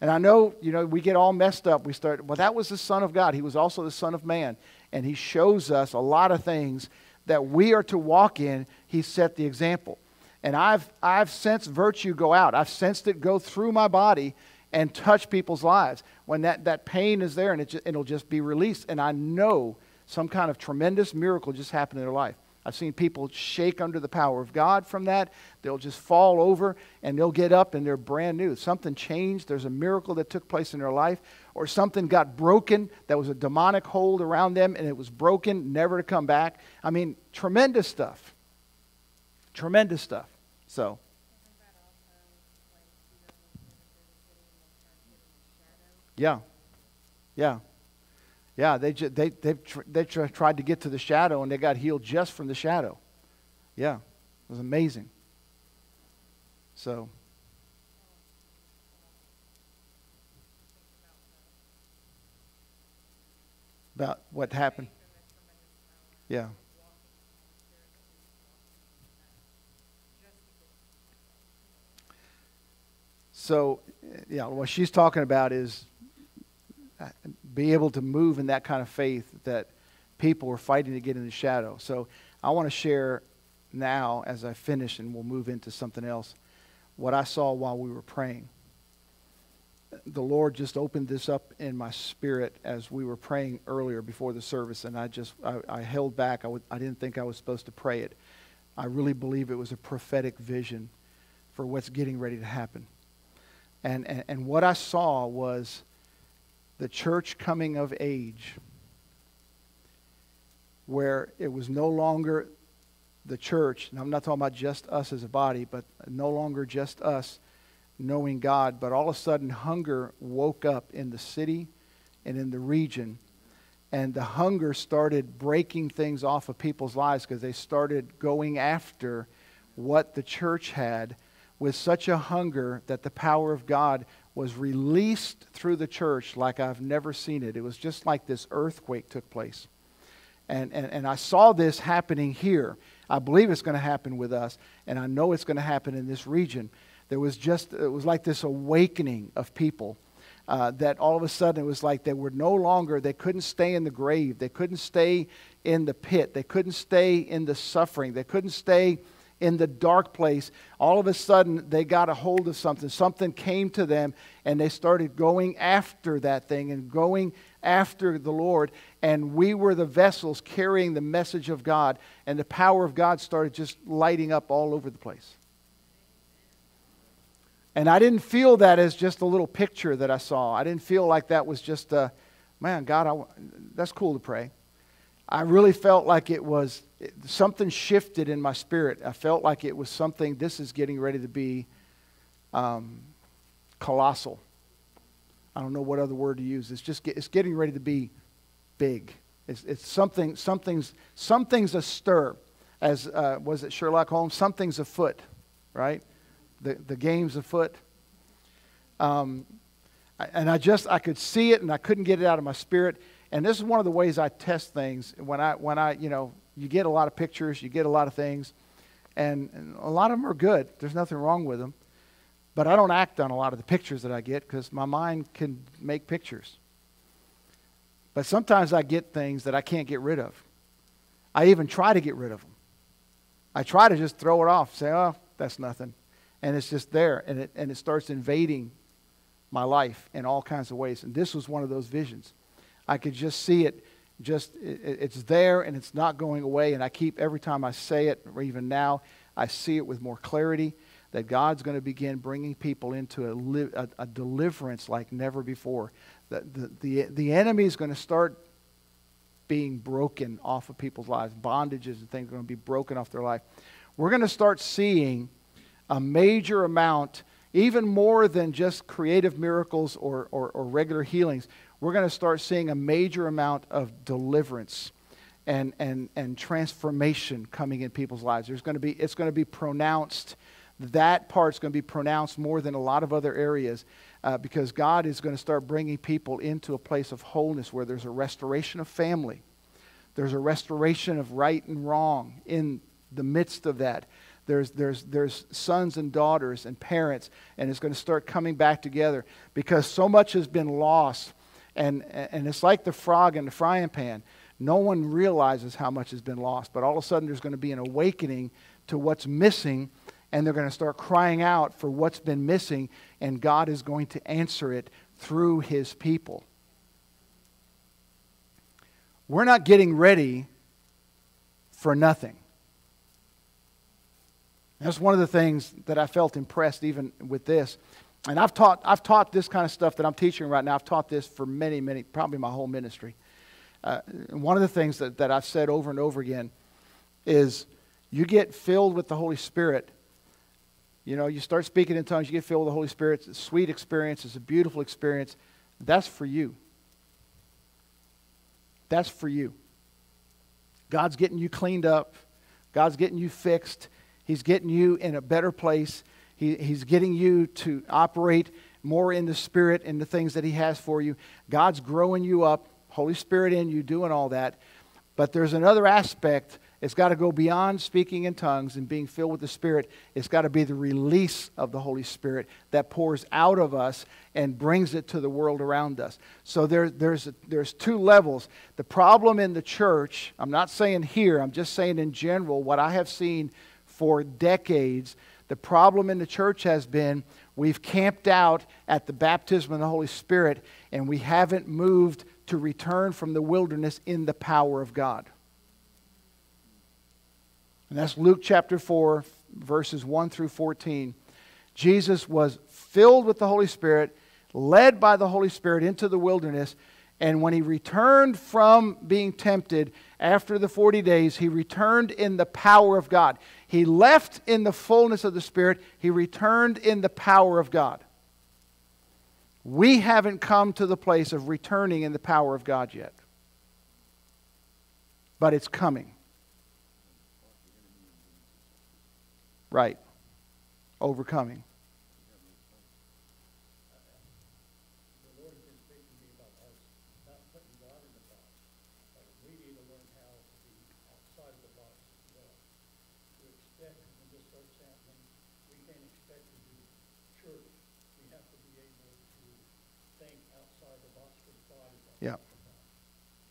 And I know, you know, we get all messed up. We start, well, that was the Son of God. He was also the Son of Man. And he shows us a lot of things that we are to walk in. He set the example. And I've, I've sensed virtue go out. I've sensed it go through my body and touch people's lives. When that, that pain is there and it just, it'll just be released. And I know some kind of tremendous miracle just happened in their life. I've seen people shake under the power of God from that. They'll just fall over and they'll get up and they're brand new. Something changed. There's a miracle that took place in their life, or something got broken that was a demonic hold around them and it was broken, never to come back. I mean, tremendous stuff. Tremendous stuff. So. Yeah. Yeah. Yeah, they, ju- they, they, tr- they tr- tried to get to the shadow and they got healed just from the shadow. Yeah, it was amazing. So, about what happened. Yeah. So, yeah, what she's talking about is be able to move in that kind of faith that people were fighting to get in the shadow. So I want to share now as I finish and we'll move into something else what I saw while we were praying. The Lord just opened this up in my spirit as we were praying earlier before the service, and I just I, I held back. I didn't think I was supposed to pray it. I really believe it was a prophetic vision for what's getting ready to happen. And, and, and what I saw was the church coming of age, where it was no longer the church, and I'm not talking about just us as a body, but no longer just us knowing God, but all of a sudden hunger woke up in the city and in the region. And the hunger started breaking things off of people's lives because they started going after what the church had with such a hunger that the power of God was released through the church like I've never seen it. It was just like this earthquake took place. And, and, and I saw this happening here. I believe it's going to happen with us, and I know it's going to happen in this region. There was just, it was like this awakening of people uh, that all of a sudden it was like they were no longer, they couldn't stay in the grave. They couldn't stay in the pit. They couldn't stay in the suffering. They couldn't stay in the dark place. All of a sudden they got a hold of something. Something came to them and they started going after that thing and going after the Lord. And we were the vessels carrying the message of God. And the power of God started just lighting up all over the place. And I didn't feel that as just a little picture that I saw. I didn't feel like that was just a, man, God, I, that's cool to pray. I really felt like it was something shifted in my spirit. I felt like it was something, this is getting ready to be um, colossal. I don't know what other word to use. It's just it's getting ready to be big. It's, it's something, something's, something's astir. As uh, was it Sherlock Holmes? Something's afoot, right? the, the game's afoot. Um, and I just, I could see it and I couldn't get it out of my spirit. And this is one of the ways I test things. When I, when I, you know, you get a lot of pictures, you get a lot of things, and, and a lot of them are good. There's nothing wrong with them. But I don't act on a lot of the pictures that I get because my mind can make pictures. But sometimes I get things that I can't get rid of. I even try to get rid of them. I try to just throw it off, say, oh, that's nothing and it's just there and it, and it starts invading my life in all kinds of ways and this was one of those visions i could just see it just it, it's there and it's not going away. And i keep every time i say it or even now i see it with more clarity that god's going to begin bringing people into a, li- a, a deliverance like never before. The, the, the, the enemy is going to start being broken off of people's lives. Bondages and things are going to be broken off their life. We're going to start seeing a major amount, even more than just creative miracles or, or, or regular healings. We're going to start seeing a major amount of deliverance and, and, and transformation coming in people's lives. There's going to be, it's going to be pronounced. That part's going to be pronounced more than a lot of other areas uh, because God is going to start bringing people into a place of wholeness where there's a restoration of family. There's a restoration of right and wrong in the midst of that there's, there's, there's sons and daughters and parents, and it's going to start coming back together because so much has been lost. And, and it's like the frog in the frying pan. No one realizes how much has been lost, but all of a sudden there's going to be an awakening to what's missing, and they're going to start crying out for what's been missing, and God is going to answer it through his people. We're not getting ready for nothing. That's one of the things that I felt impressed even with this. And I've taught, I've taught this kind of stuff that I'm teaching right now. I've taught this for many, many, probably my whole ministry. Uh, one of the things that, that I've said over and over again is you get filled with the Holy Spirit. You know, you start speaking in tongues, you get filled with the Holy Spirit. It's a sweet experience, it's a beautiful experience. That's for you. That's for you. God's getting you cleaned up, God's getting you fixed. He's getting you in a better place. He, he's getting you to operate more in the Spirit and the things that He has for you. God's growing you up, Holy Spirit in you, doing all that. But there's another aspect it's got to go beyond speaking in tongues and being filled with the Spirit. It's got to be the release of the Holy Spirit that pours out of us and brings it to the world around us. So there, there's, there's two levels. The problem in the church, I'm not saying here, I'm just saying in general, what I have seen for decades. The problem in the church has been we've camped out at the baptism of the Holy Spirit and we haven't moved to return from the wilderness in the power of God. And that's Luke chapter 4, verses 1 through 14. Jesus was filled with the Holy Spirit, led by the Holy Spirit into the wilderness. And when he returned from being tempted after the 40 days, he returned in the power of God. He left in the fullness of the Spirit, he returned in the power of God. We haven't come to the place of returning in the power of God yet. But it's coming. Right. Overcoming.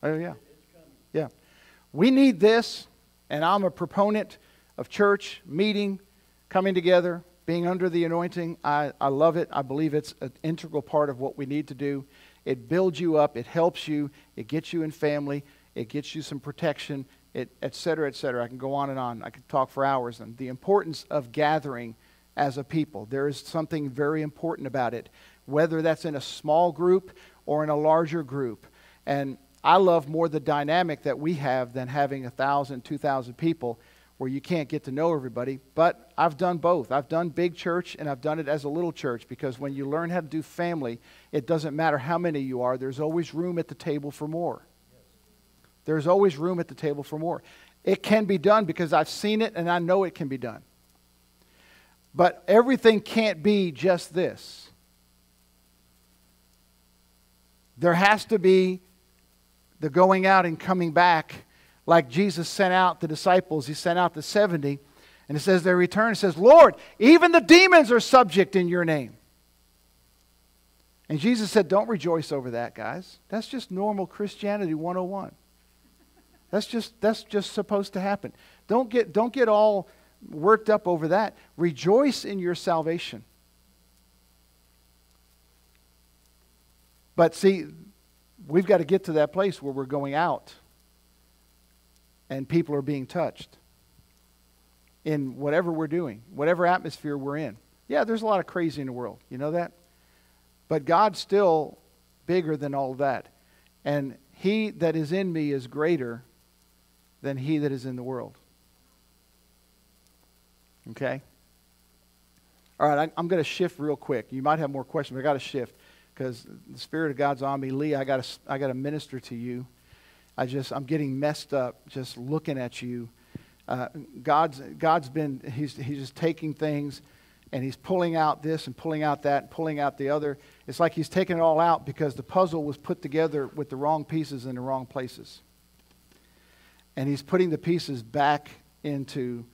Oh, yeah. Yeah. We need this, and I'm a proponent of church, meeting, coming together, being under the anointing. I, I love it. I believe it's an integral part of what we need to do. It builds you up, it helps you, it gets you in family, it gets you some protection, it, et cetera, et cetera. I can go on and on. I could talk for hours. And the importance of gathering as a people. There is something very important about it, whether that's in a small group or in a larger group. And I love more the dynamic that we have than having a thousand, two thousand people where you can't get to know everybody. But I've done both. I've done big church and I've done it as a little church because when you learn how to do family, it doesn't matter how many you are, there's always room at the table for more. There's always room at the table for more. It can be done because I've seen it and I know it can be done. But everything can't be just this. There has to be the going out and coming back, like Jesus sent out the disciples, he sent out the 70. And it says they return and says, Lord, even the demons are subject in your name. And Jesus said, Don't rejoice over that, guys. That's just normal Christianity 101. That's just, that's just supposed to happen. Don't get, don't get all worked up over that. Rejoice in your salvation. But see, we've got to get to that place where we're going out and people are being touched in whatever we're doing, whatever atmosphere we're in. Yeah, there's a lot of crazy in the world. You know that? But God's still bigger than all that. And he that is in me is greater than he that is in the world. Okay? All right, I'm going to shift real quick. You might have more questions, but I got to shift because the Spirit of God's on me. Lee, I got to I to minister to you. I just I'm getting messed up just looking at you. Uh, God's God's been he's he's just taking things and he's pulling out this and pulling out that and pulling out the other. It's like he's taking it all out because the puzzle was put together with the wrong pieces in the wrong places. And he's putting the pieces back into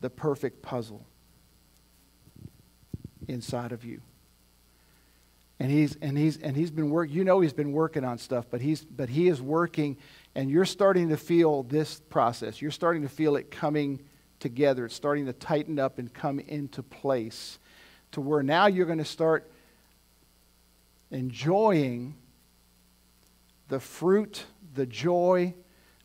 the perfect puzzle inside of you and he's and he's and he's been work you know he's been working on stuff but he's but he is working and you're starting to feel this process. You're starting to feel it coming together. It's starting to tighten up and come into place to where now you're going to start enjoying the fruit the joy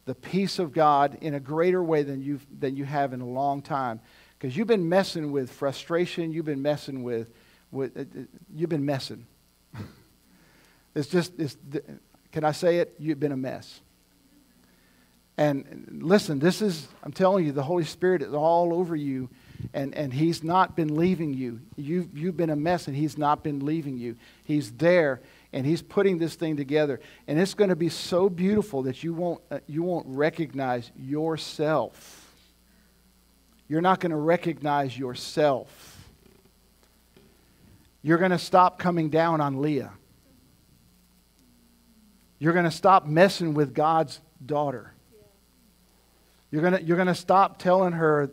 the peace of god in a greater way than you than you have in a long time. Because you've been messing with frustration you've been messing with with uh, uh, you've been messing it's just, it's, can I say it? You've been a mess. And listen, this is, I'm telling you, the Holy Spirit is all over you, and, and He's not been leaving you. You've, you've been a mess, and He's not been leaving you. He's there, and He's putting this thing together. And it's going to be so beautiful that you won't, uh, you won't recognize yourself. You're not going to recognize yourself. You're going to stop coming down on Leah. You're going to stop messing with God's daughter. You're going you're to stop telling her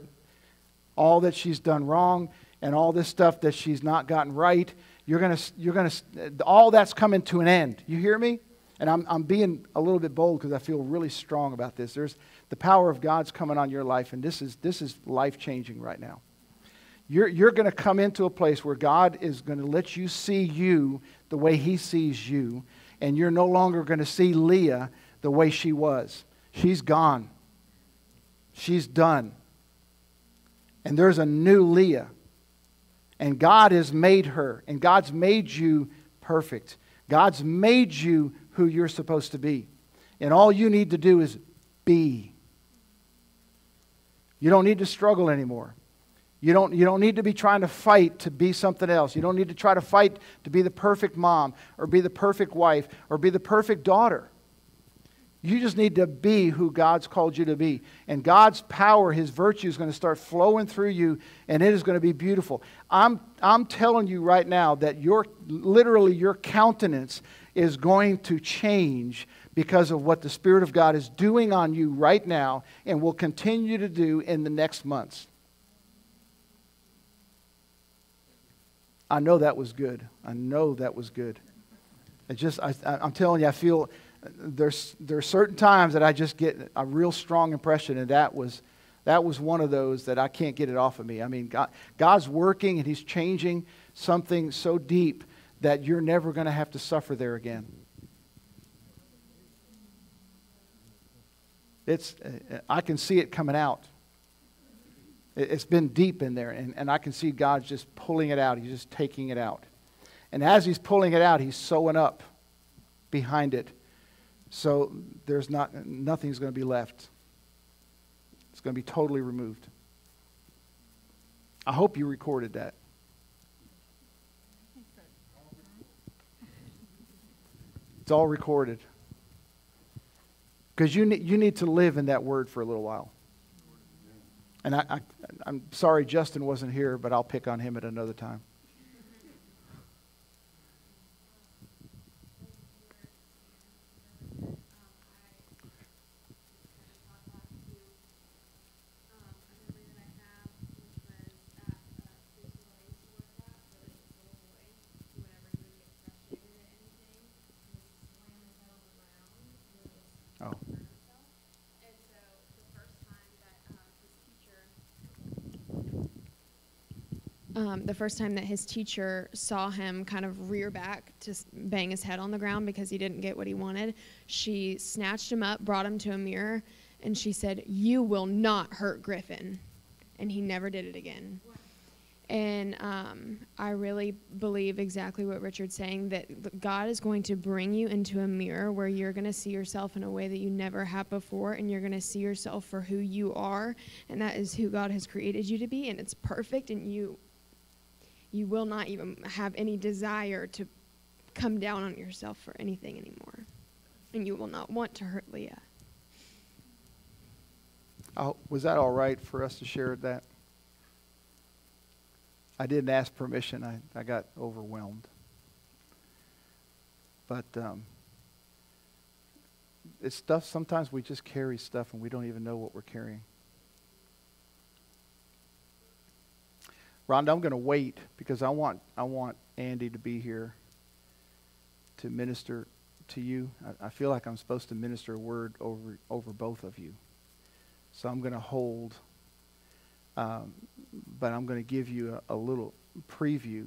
all that she's done wrong and all this stuff that she's not gotten right. You're going to, you're going to, all that's coming to an end. You hear me? And I'm, I'm being a little bit bold because I feel really strong about this. There's the power of God's coming on your life, and this is, this is life changing right now. You're, you're going to come into a place where God is going to let you see you the way He sees you, and you're no longer going to see Leah the way she was. She's gone, she's done. And there's a new Leah. And God has made her, and God's made you perfect. God's made you who you're supposed to be. And all you need to do is be. You don't need to struggle anymore. You don't, you don't need to be trying to fight to be something else. You don't need to try to fight to be the perfect mom or be the perfect wife or be the perfect daughter. You just need to be who God's called you to be. And God's power, His virtue is going to start flowing through you, and it is going to be beautiful. I'm, I'm telling you right now that your, literally your countenance is going to change because of what the Spirit of God is doing on you right now and will continue to do in the next months. I know that was good. I know that was good. I just, I, I'm telling you, I feel there's, there are certain times that I just get a real strong impression, and that was, that was one of those that I can't get it off of me. I mean, God, God's working and He's changing something so deep that you're never going to have to suffer there again. It's, I can see it coming out. It's been deep in there, and, and I can see God's just pulling it out. He's just taking it out. And as He's pulling it out, He's sewing up behind it so there's not, nothing's going to be left. It's going to be totally removed. I hope you recorded that. It's all recorded. Because you need, you need to live in that word for a little while. And I, I, I'm sorry Justin wasn't here, but I'll pick on him at another time.
Um, the first time that his teacher saw him kind of rear back to bang his head on the ground because he didn't get what he wanted, she snatched him up, brought him to a mirror, and she said, You will not hurt Griffin. And he never did it again. And um, I really believe exactly what Richard's saying that God is going to bring you into a mirror where you're going to see yourself in a way that you never have before, and you're going to see yourself for who you are, and that is who God has created you to be, and it's perfect, and you you will not even have any desire to come down on yourself for anything anymore. And you will not want to hurt Leah.
Oh, was that all right for us to share that? I didn't ask permission. I, I got overwhelmed. But um, it's stuff, sometimes we just carry stuff and we don't even know what we're carrying. Rhonda, I'm going to wait because I want, I want Andy to be here to minister to you. I, I feel like I'm supposed to minister a word over, over both of you. So I'm going to hold, um, but I'm going to give you a, a little preview.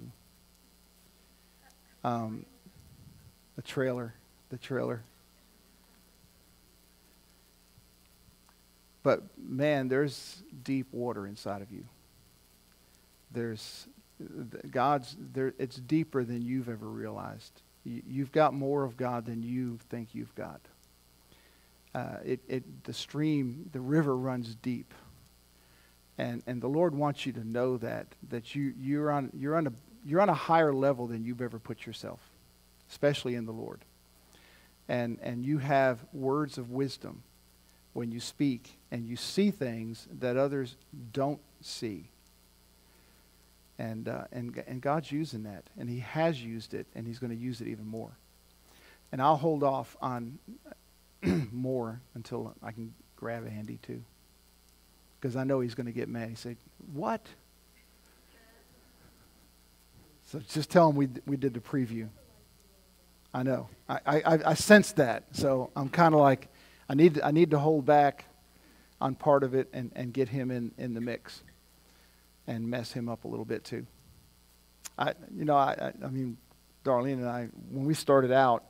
Um, the trailer, the trailer. But man, there's deep water inside of you there's God's there. It's deeper than you've ever realized. You've got more of God than you think you've got. Uh, it, it, the stream, the river runs deep, and and the Lord wants you to know that that you you're on you're on a you're on a higher level than you've ever put yourself, especially in the Lord. And and you have words of wisdom when you speak, and you see things that others don't see and, uh, and, and God's using that, and He has used it, and He's going to use it even more. And I'll hold off on more until I can grab Andy too. Because I know he's going to get mad. He said, What? So just tell him we, we did the preview. I know. I, I, I sensed that. So I'm kind of like, I need, I need to hold back on part of it and, and get him in, in the mix and mess him up a little bit too. I, you know, I, I, mean, Darlene and I, when we started out,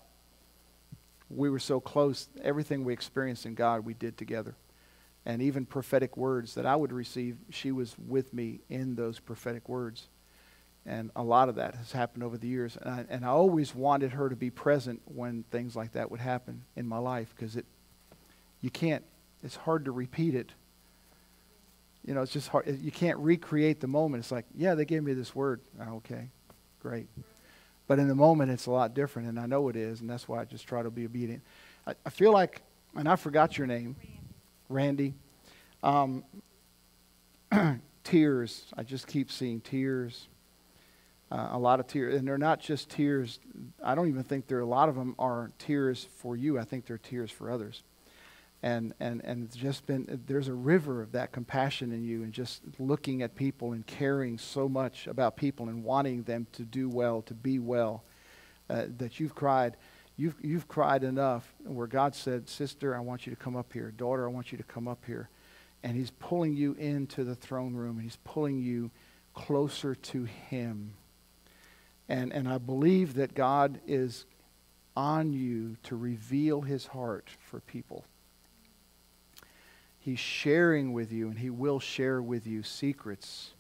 we were so close. Everything we experienced in God, we did together. And even prophetic words that I would receive, she was with me in those prophetic words. And a lot of that has happened over the years. And I, and I always wanted her to be present when things like that would happen in my life because it, you can't, it's hard to repeat it. You know, it's just hard. You can't recreate the moment. It's like, yeah, they gave me this word. Oh, okay, great. But in the moment, it's a lot different, and I know it is, and that's why I just try to be obedient. I, I feel like, and I forgot your name, Randy. Um, tears. I just keep seeing tears. Uh, a lot of tears. And they're not just tears. I don't even think there are a lot of them are tears for you. I think they're tears for others. And, and, and it's just been, there's a river of that compassion in you and just looking at people and caring so much about people and wanting them to do well, to be well, uh, that you've cried. You've, you've cried enough where God said, Sister, I want you to come up here. Daughter, I want you to come up here. And He's pulling you into the throne room and He's pulling you closer to Him. And, and I believe that God is on you to reveal His heart for people. He's sharing with you, and He will share with you secrets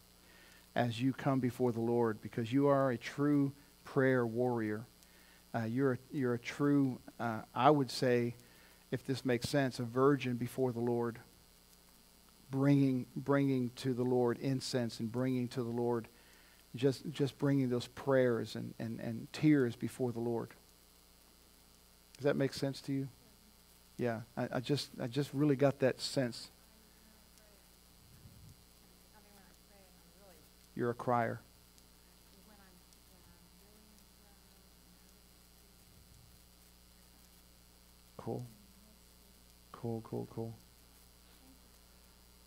as you come before the Lord because you are a true prayer warrior. Uh, you're, a, you're a true, uh, I would say, if this makes sense, a virgin before the Lord, bringing, bringing to the Lord incense and bringing to the Lord, just, just bringing those prayers and, and, and tears before the Lord. Does that make sense to you? Yeah, I, I just I just really got that sense. You're a crier. Cool. Cool, cool, cool.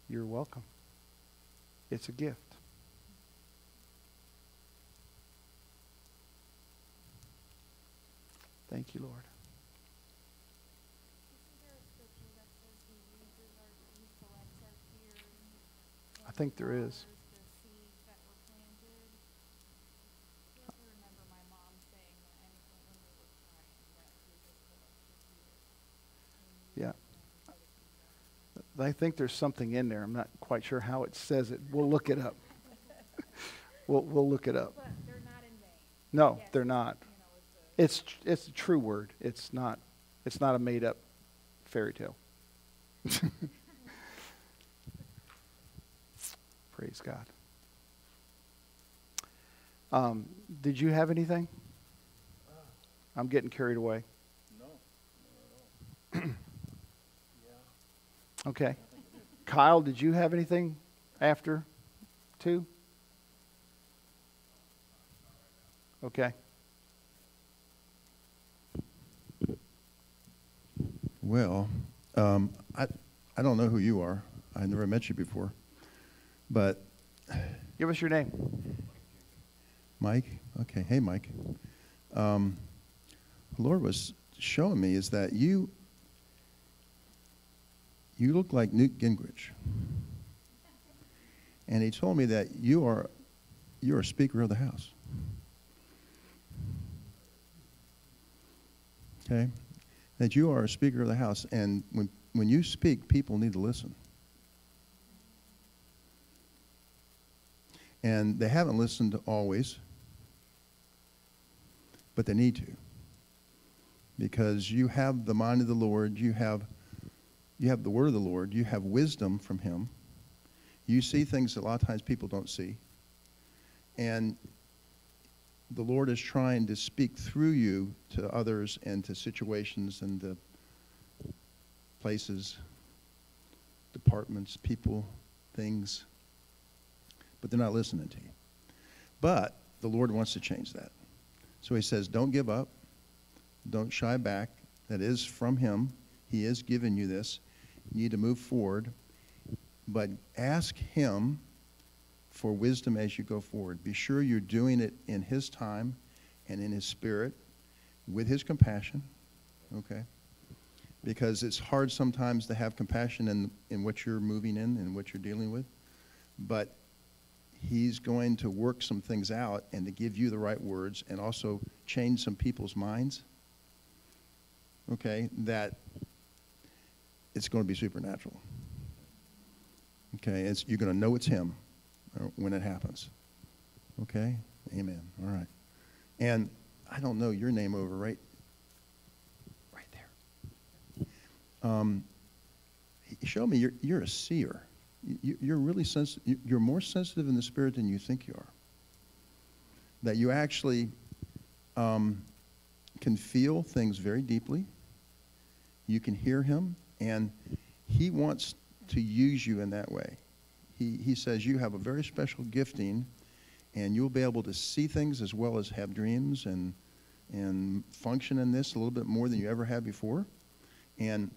You're welcome. It's a gift. Thank you, Lord. Think there is. Yeah. I think there's something in there. I'm not quite sure how it says it. We'll look it up. we'll, we'll look it up. No, they're not. It's, it's a true word. It's not, it's not a made up fairy tale. Praise God. Um, did you have anything? I'm getting carried away.
No.
Okay. Kyle, did you have anything after two? Okay.
Well, um, I, I don't know who you are. I never met you before. But
Give us your name.
Mike, okay, hey Mike. Um, the Lord was showing me is that you you look like Newt Gingrich, and he told me that you are you are a Speaker of the House. Okay, that you are a Speaker of the House, and when when you speak, people need to listen. And they haven't listened always, but they need to. Because you have the mind of the Lord, you have you have the word of the Lord, you have wisdom from him. You see things that a lot of times people don't see. And the Lord is trying to speak through you to others and to situations and to places, departments, people, things but they're not listening to you. But the Lord wants to change that. So he says, don't give up. Don't shy back. That is from him. He is giving you this. You need to move forward. But ask him for wisdom as you go forward. Be sure you're doing it in his time and in his spirit with his compassion. Okay? Because it's hard sometimes to have compassion in, in what you're moving in and what you're dealing with. But he's going to work some things out and to give you the right words and also change some people's minds. Okay, that it's going to be supernatural. Okay, it's, you're going to know it's him uh, when it happens. Okay, Amen. All right. And I don't know your name over right, right there. Um, show me you're, you're a seer. You, you're really sensitive. You're more sensitive in the spirit than you think you are. That you actually um, can feel things very deeply. You can hear him, and he wants to use you in that way. He, he says you have a very special gifting, and you'll be able to see things as well as have dreams and, and function in this a little bit more than you ever have before. And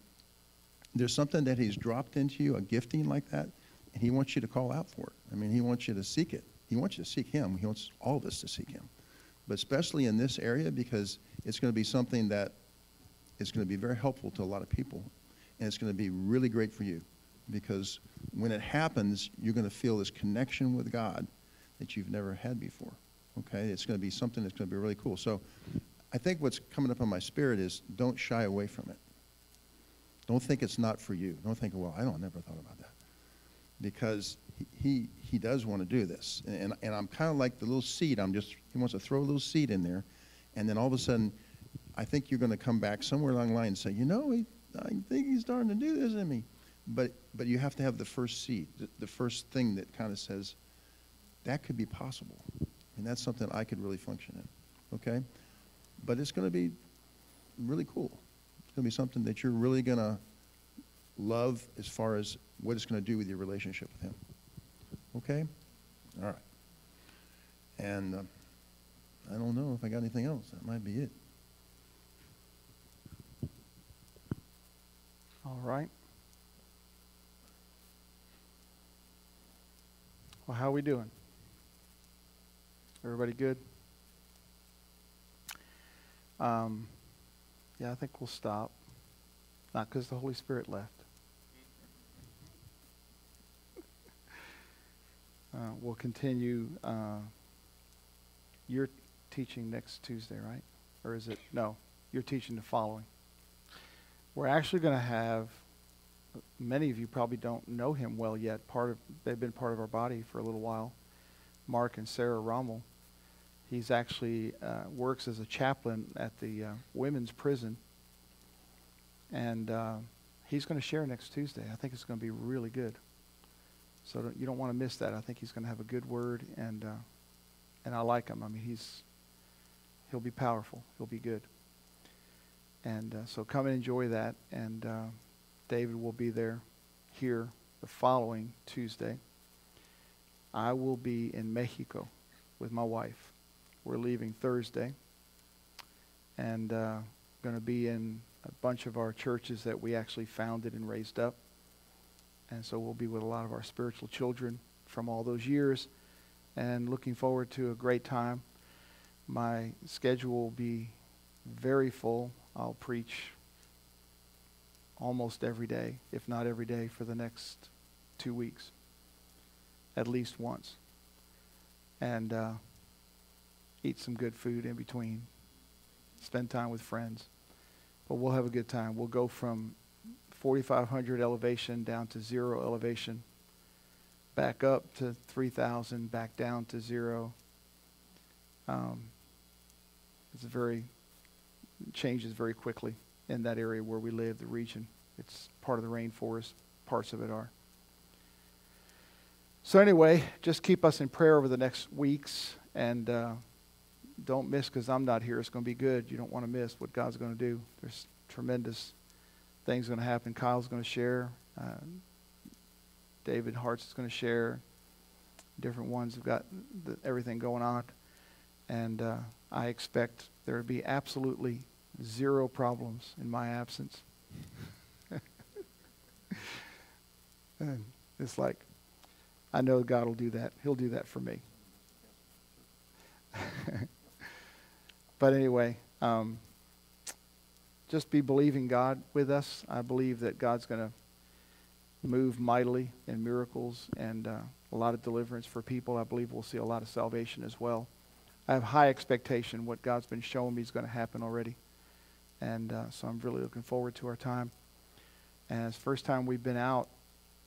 there's something that he's dropped into you, a gifting like that, and he wants you to call out for it. I mean, he wants you to seek it. He wants you to seek him. He wants all of us to seek him. But especially in this area because it's going to be something that is going to be very helpful to a lot of people. And it's going to be really great for you because when it happens, you're going to feel this connection with God that you've never had before. Okay? It's going to be something that's going to be really cool. So I think what's coming up in my spirit is don't shy away from it. Don't think it's not for you. Don't think, well, I don't I never thought about that. Because he, he, he does want to do this. And, and I'm kind of like the little seed. I'm just, he wants to throw a little seed in there. And then all of a sudden, I think you're going to come back somewhere along the line and say, you know, he, I think he's starting to do this in me. But, but you have to have the first seed, the, the first thing that kind of says, that could be possible. And that's something I could really function in. Okay? But it's going to be really cool. Going to be something that you're really going to love as far as what it's going to do with your relationship with Him. Okay? All right. And uh, I don't know if I got anything else. That might be it.
All right. Well, how are we doing? Everybody good? Um, yeah, I think we'll stop. Not because the Holy Spirit left. Uh, we'll continue. Uh, you're teaching next Tuesday, right? Or is it? No, you're teaching the following. We're actually going to have. Many of you probably don't know him well yet. Part of they've been part of our body for a little while. Mark and Sarah Rommel. He's actually uh, works as a chaplain at the uh, women's prison, and uh, he's going to share next Tuesday. I think it's going to be really good. So don't, you don't want to miss that. I think he's going to have a good word, and uh, and I like him. I mean, he's he'll be powerful. He'll be good. And uh, so come and enjoy that. And uh, David will be there here the following Tuesday. I will be in Mexico with my wife. We're leaving Thursday, and uh, going to be in a bunch of our churches that we actually founded and raised up. And so we'll be with a lot of our spiritual children from all those years and looking forward to a great time. My schedule will be very full. I'll preach almost every day, if not every day, for the next two weeks, at least once. And uh, eat some good food in between, spend time with friends. But we'll have a good time. We'll go from 4,500 elevation down to zero elevation, back up to 3,000, back down to zero. Um, it's very changes very quickly in that area where we live, the region. It's part of the rainforest. Parts of it are. So anyway, just keep us in prayer over the next weeks, and uh, don't miss because I'm not here. It's going to be good. You don't want to miss what God's going to do. There's tremendous things going to happen. Kyle's going to share. Uh, David Hart's is going to share. Different ones have got the, everything going on, and uh, I expect there to be absolutely zero problems in my absence. and it's like, I know God will do that. He'll do that for me. but anyway, um, just be believing God with us. I believe that God's going to move mightily in miracles and uh, a lot of deliverance for people. I believe we'll see a lot of salvation as well. I have high expectation. What God's been showing me is going to happen already. And uh, so I'm really looking forward to our time. And it's the first time we've been out,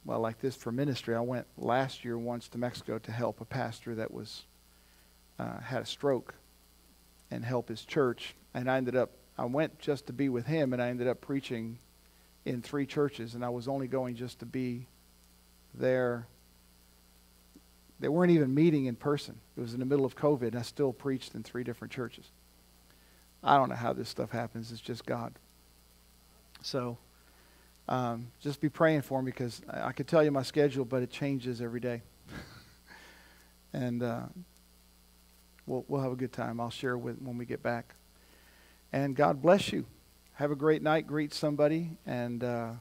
well, like this for ministry. I went last year once to Mexico to help a pastor that was uh, had a stroke and help his church. And I ended up, I went just to be with him, and I ended up preaching in three churches, and I was only going just to be there. They weren't even meeting in person. It was in the middle of COVID, and I still preached in three different churches. I don't know how this stuff happens. It's just God. So um, just be praying for me because I, I could tell you my schedule, but it changes every day. and uh, we'll, we'll have a good time. I'll share with when we get back. And God bless you. Have a great night. Greet somebody. And uh,